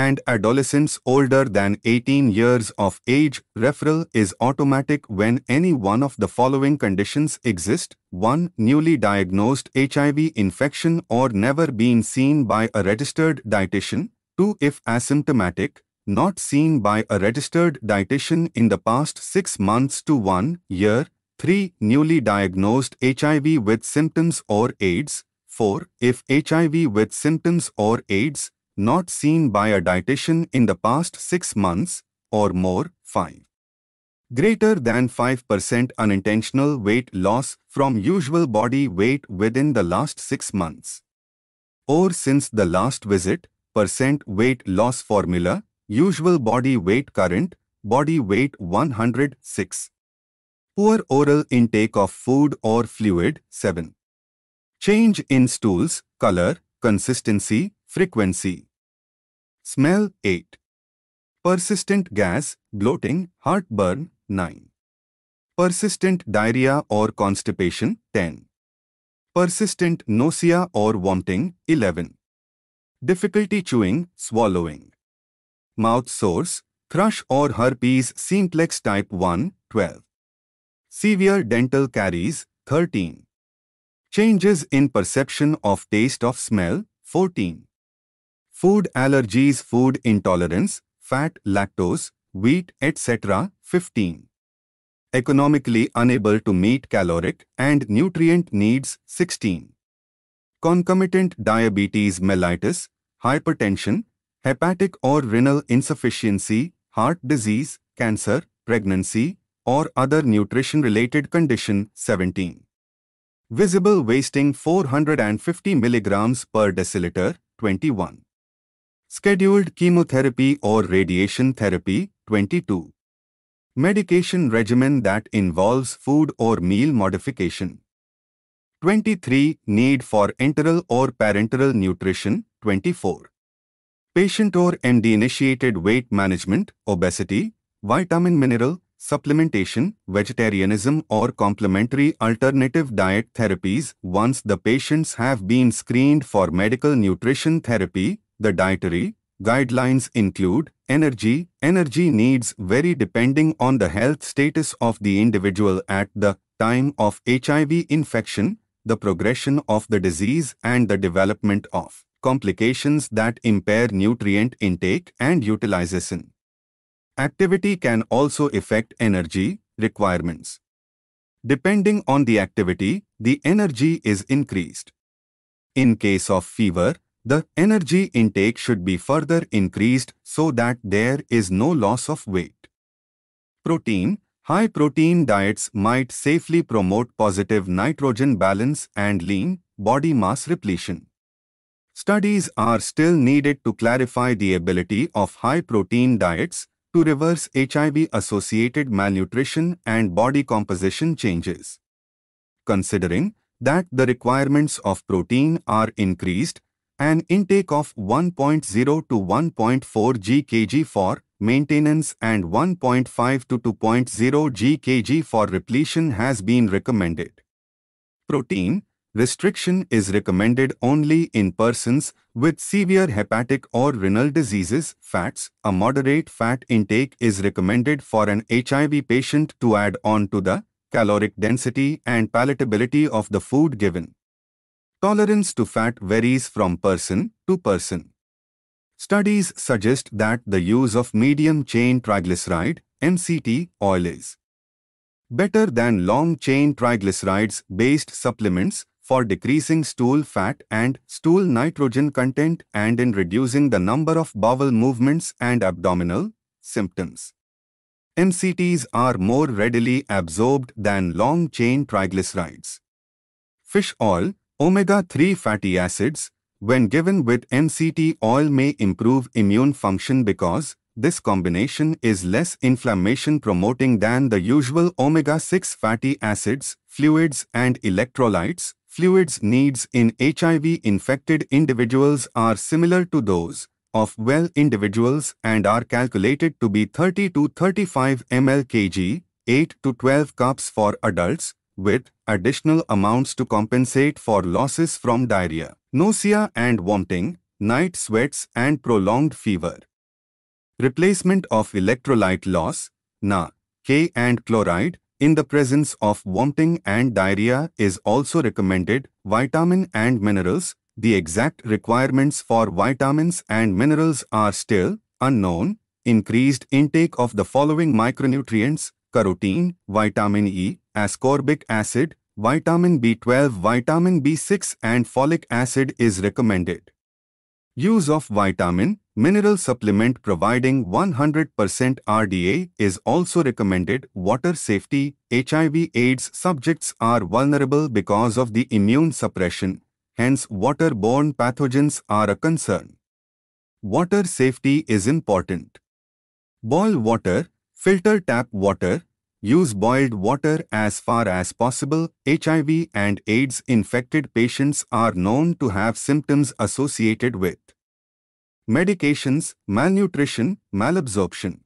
and adolescents older than 18 years of age, referral is automatic when any one of the following conditions exist. 1. Newly diagnosed HIV infection or never been seen by a registered dietitian. 2. If asymptomatic, not seen by a registered dietitian in the past 6 months to 1 year. 3. Newly diagnosed HIV with symptoms or AIDS. 4. If HIV with symptoms or AIDS, not seen by a dietitian in the past 6 months or more 5. Greater than 5% unintentional weight loss from usual body weight within the last 6 months. Or since the last visit, percent weight loss formula, usual body weight current, body weight 106. Poor oral intake of food or fluid 7. Change in stools, color, consistency, frequency. Smell 8. Persistent gas, bloating, heartburn 9. Persistent diarrhea or constipation 10. Persistent nausea or vomiting 11. Difficulty chewing, swallowing. Mouth sores, thrush or herpes simplex type 1 12. Severe dental caries 13. Changes in perception of taste of smell 14. Food allergies, food intolerance, fat, lactose, wheat, etc. 15. Economically unable to meet caloric and nutrient needs 16. Concomitant diabetes mellitus, hypertension, hepatic or renal insufficiency heart disease, cancer, pregnancy, or other nutrition-related condition 17. Visible wasting 450 mg per deciliter 21. Scheduled chemotherapy or radiation therapy 22. Medication regimen that involves food or meal modification 23. Need for enteral or parenteral nutrition 24. Patient or MD-initiated weight management, obesity, vitamin mineral, supplementation, vegetarianism or complementary alternative diet therapies once the patients have been screened for medical nutrition therapy, the dietary guidelines include energy. Energy needs vary depending on the health status of the individual at the time of HIV infection, the progression of the disease and the development of complications that impair nutrient intake and utilization. Activity can also affect energy requirements. Depending on the activity, the energy is increased. In case of fever, the energy intake should be further increased so that there is no loss of weight. Protein High protein diets might safely promote positive nitrogen balance and lean body mass repletion. Studies are still needed to clarify the ability of high protein diets to reverse HIV-associated malnutrition and body composition changes. Considering that the requirements of protein are increased, an intake of 1.0 to 1.4 gkg for maintenance and 1.5 to 2.0 gkg for repletion has been recommended. Protein restriction is recommended only in persons with severe hepatic or renal diseases, fats, a moderate fat intake is recommended for an HIV patient to add on to the caloric density and palatability of the food given. Tolerance to fat varies from person to person. Studies suggest that the use of medium-chain triglyceride MCT oil is better than long-chain triglycerides-based supplements for decreasing stool fat and stool nitrogen content and in reducing the number of bowel movements and abdominal symptoms. MCTs are more readily absorbed than long-chain triglycerides. Fish oil, omega-3 fatty acids, when given with MCT oil may improve immune function because this combination is less inflammation promoting than the usual omega-6 fatty acids, fluids and electrolytes. Fluids needs in HIV-infected individuals are similar to those of well individuals and are calculated to be 30 to 35 ml kg, 8 to 12 cups for adults, with additional amounts to compensate for losses from diarrhea, nausea and vomiting, night sweats and prolonged fever. Replacement of electrolyte loss, Na, K and chloride, in the presence of vomiting and diarrhea is also recommended. Vitamin and minerals. The exact requirements for vitamins and minerals are still unknown. Increased intake of the following micronutrients, carotene, vitamin E, ascorbic acid, vitamin B12, vitamin B6 and folic acid is recommended. Use of vitamin, Mineral supplement providing 100% RDA is also recommended. Water safety HIV AIDS subjects are vulnerable because of the immune suppression, hence waterborne pathogens are a concern. Water safety is important. Boil water, filter tap water, use boiled water as far as possible. HIV and AIDS infected patients are known to have symptoms associated with medications, malnutrition, malabsorption.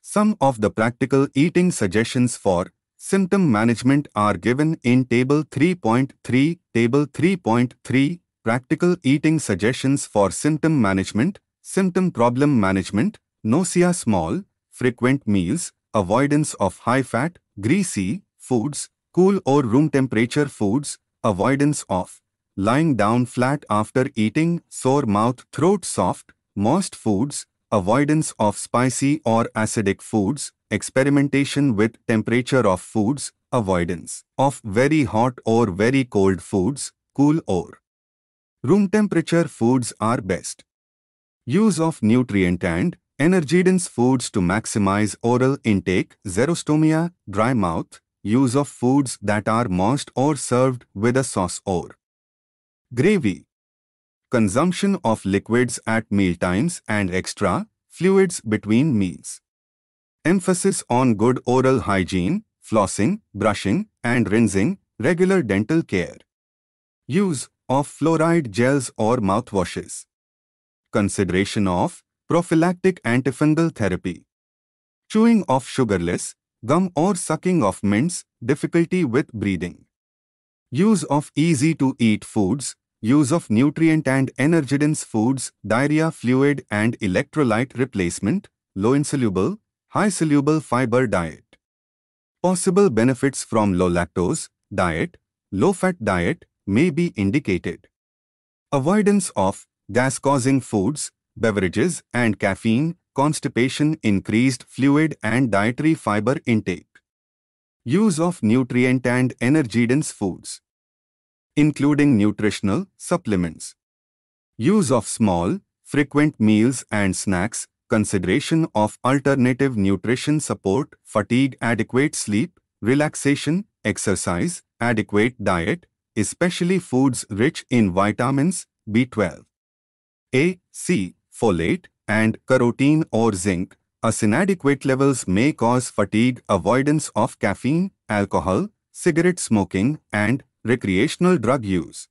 Some of the practical eating suggestions for symptom management are given in Table 3.3. Table 3.3 Practical eating suggestions for symptom management, symptom problem management, nausea small, frequent meals, avoidance of high-fat, greasy foods, cool or room temperature foods, avoidance of lying down flat after eating, sore mouth, throat soft, moist foods, avoidance of spicy or acidic foods, experimentation with temperature of foods, avoidance of very hot or very cold foods, cool or room temperature foods are best. Use of nutrient and Energy-dense foods to maximize oral intake, xerostomia, dry mouth, use of foods that are moist or served with a sauce or gravy. Consumption of liquids at mealtimes and extra fluids between meals. Emphasis on good oral hygiene, flossing, brushing, and rinsing, regular dental care. Use of fluoride gels or mouthwashes. Consideration of prophylactic antifungal therapy. Chewing of sugarless, gum or sucking of mints, difficulty with breathing. Use of easy-to-eat foods, use of nutrient and energy-dense foods, diarrhea fluid and electrolyte replacement, low-insoluble, high-soluble fiber diet. Possible benefits from low-lactose diet, low-fat diet may be indicated. Avoidance of gas-causing foods, beverages and caffeine, constipation increased fluid and dietary fiber intake. Use of nutrient and energy-dense foods, including nutritional supplements. Use of small, frequent meals and snacks, consideration of alternative nutrition support, fatigue, adequate sleep, relaxation, exercise, adequate diet, especially foods rich in vitamins, B12, A, C, folate, and carotene or zinc, as inadequate levels may cause fatigue, avoidance of caffeine, alcohol, cigarette smoking, and recreational drug use.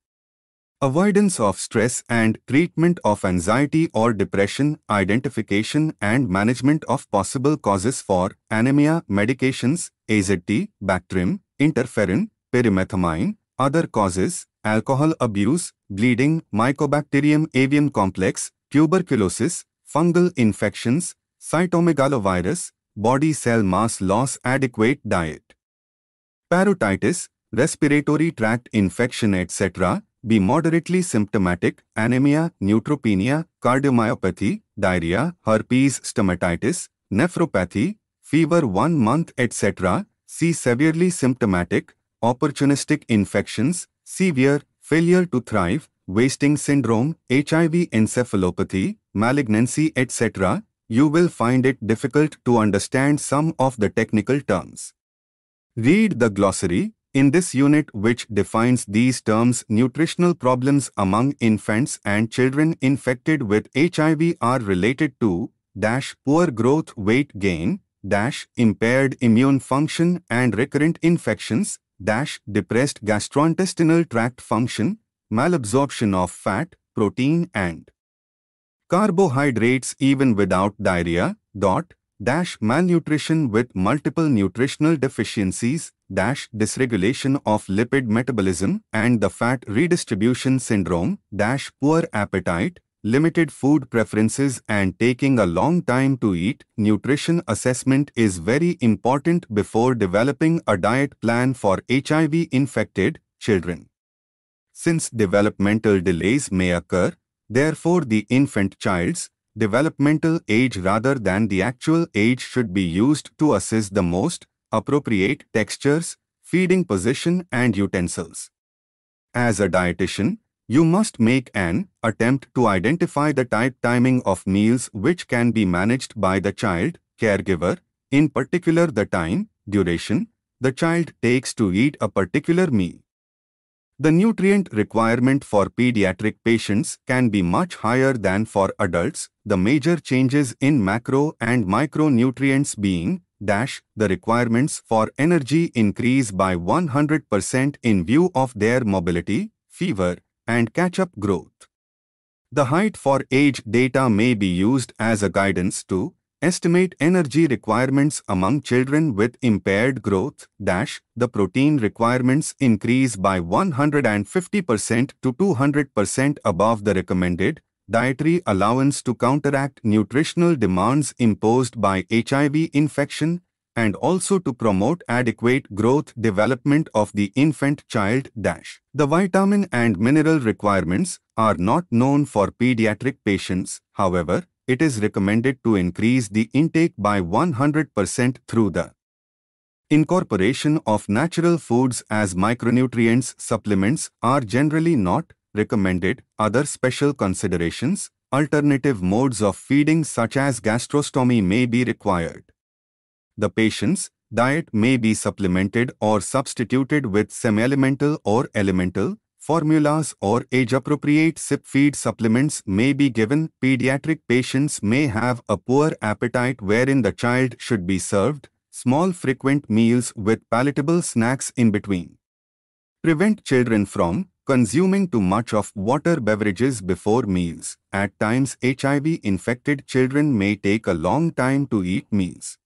Avoidance of stress and treatment of anxiety or depression, identification and management of possible causes for anemia, medications, AZT, Bactrim, interferon, pyrimethamine, other causes, alcohol abuse, bleeding, Mycobacterium avium complex, tuberculosis, fungal infections, cytomegalovirus, body cell mass loss adequate diet. Parotitis, respiratory tract infection etc. be moderately symptomatic, anemia, neutropenia, cardiomyopathy, diarrhea, herpes stomatitis, nephropathy, fever 1 month etc. see severely symptomatic, opportunistic infections, severe, failure to thrive, wasting syndrome, HIV encephalopathy, malignancy, etc., you will find it difficult to understand some of the technical terms. Read the glossary in this unit which defines these terms nutritional problems among infants and children infected with HIV are related to dash poor growth weight gain dash impaired immune function and recurrent infections dash depressed gastrointestinal tract function malabsorption of fat, protein and carbohydrates even without diarrhea, dot, dash malnutrition with multiple nutritional deficiencies, dash dysregulation of lipid metabolism and the fat redistribution syndrome, dash poor appetite, limited food preferences and taking a long time to eat, nutrition assessment is very important before developing a diet plan for HIV-infected children. Since developmental delays may occur, therefore the infant child's developmental age rather than the actual age should be used to assess the most appropriate textures, feeding position and utensils. As a dietitian, you must make an attempt to identify the type timing of meals which can be managed by the child, caregiver, in particular the time, duration, the child takes to eat a particular meal. The nutrient requirement for pediatric patients can be much higher than for adults, the major changes in macro and micronutrients being dash the requirements for energy increase by 100% in view of their mobility, fever, and catch-up growth. The height for age data may be used as a guidance to Estimate energy requirements among children with impaired growth dash the protein requirements increase by 150% to 200% above the recommended dietary allowance to counteract nutritional demands imposed by HIV infection and also to promote adequate growth development of the infant child dash. The vitamin and mineral requirements are not known for pediatric patients, however, it is recommended to increase the intake by 100% through the incorporation of natural foods as micronutrients supplements are generally not recommended. Other special considerations alternative modes of feeding such as gastrostomy may be required. The patient's diet may be supplemented or substituted with semi-elemental or elemental formulas or age-appropriate SIP feed supplements may be given. Pediatric patients may have a poor appetite wherein the child should be served small frequent meals with palatable snacks in between. Prevent children from consuming too much of water beverages before meals. At times HIV-infected children may take a long time to eat meals.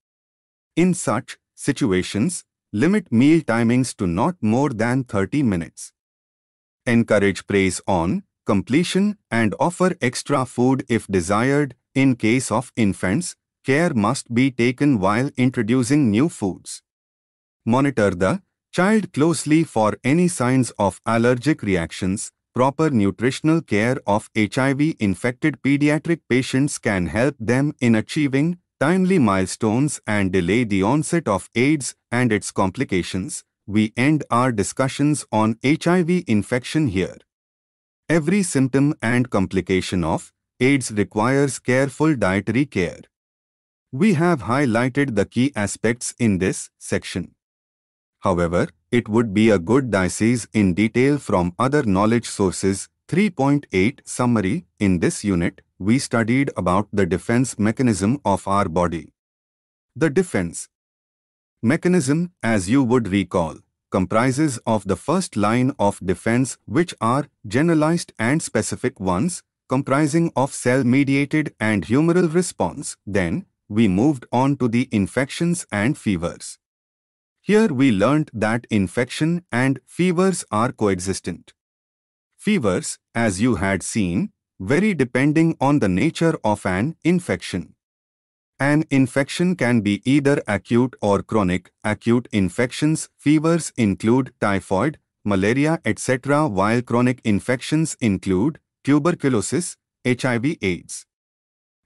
In such situations, limit meal timings to not more than 30 minutes. Encourage praise on completion and offer extra food if desired. In case of infants, care must be taken while introducing new foods. Monitor the child closely for any signs of allergic reactions. Proper nutritional care of HIV-infected pediatric patients can help them in achieving timely milestones and delay the onset of AIDS and its complications. We end our discussions on HIV infection here. Every symptom and complication of AIDS requires careful dietary care. We have highlighted the key aspects in this section. However, it would be a good diocese in detail from other knowledge sources. 3.8 Summary In this unit, we studied about the defense mechanism of our body. The defense mechanism, as you would recall, comprises of the first line of defense which are generalized and specific ones, comprising of cell-mediated and humoral response. Then, we moved on to the infections and fevers. Here we learnt that infection and fevers are coexistent. Fevers, as you had seen, vary depending on the nature of an infection. An infection can be either acute or chronic. Acute infections, fevers include typhoid, malaria, etc. while chronic infections include tuberculosis, HIV AIDS.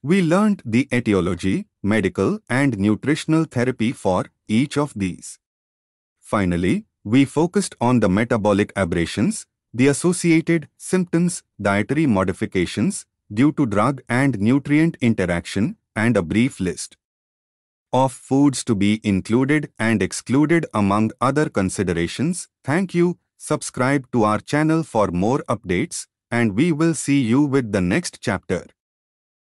We learned the etiology, medical and nutritional therapy for each of these. Finally, we focused on the metabolic aberrations, the associated symptoms, dietary modifications due to drug and nutrient interaction, and a brief list of foods to be included and excluded among other considerations. Thank you. Subscribe to our channel for more updates and we will see you with the next chapter.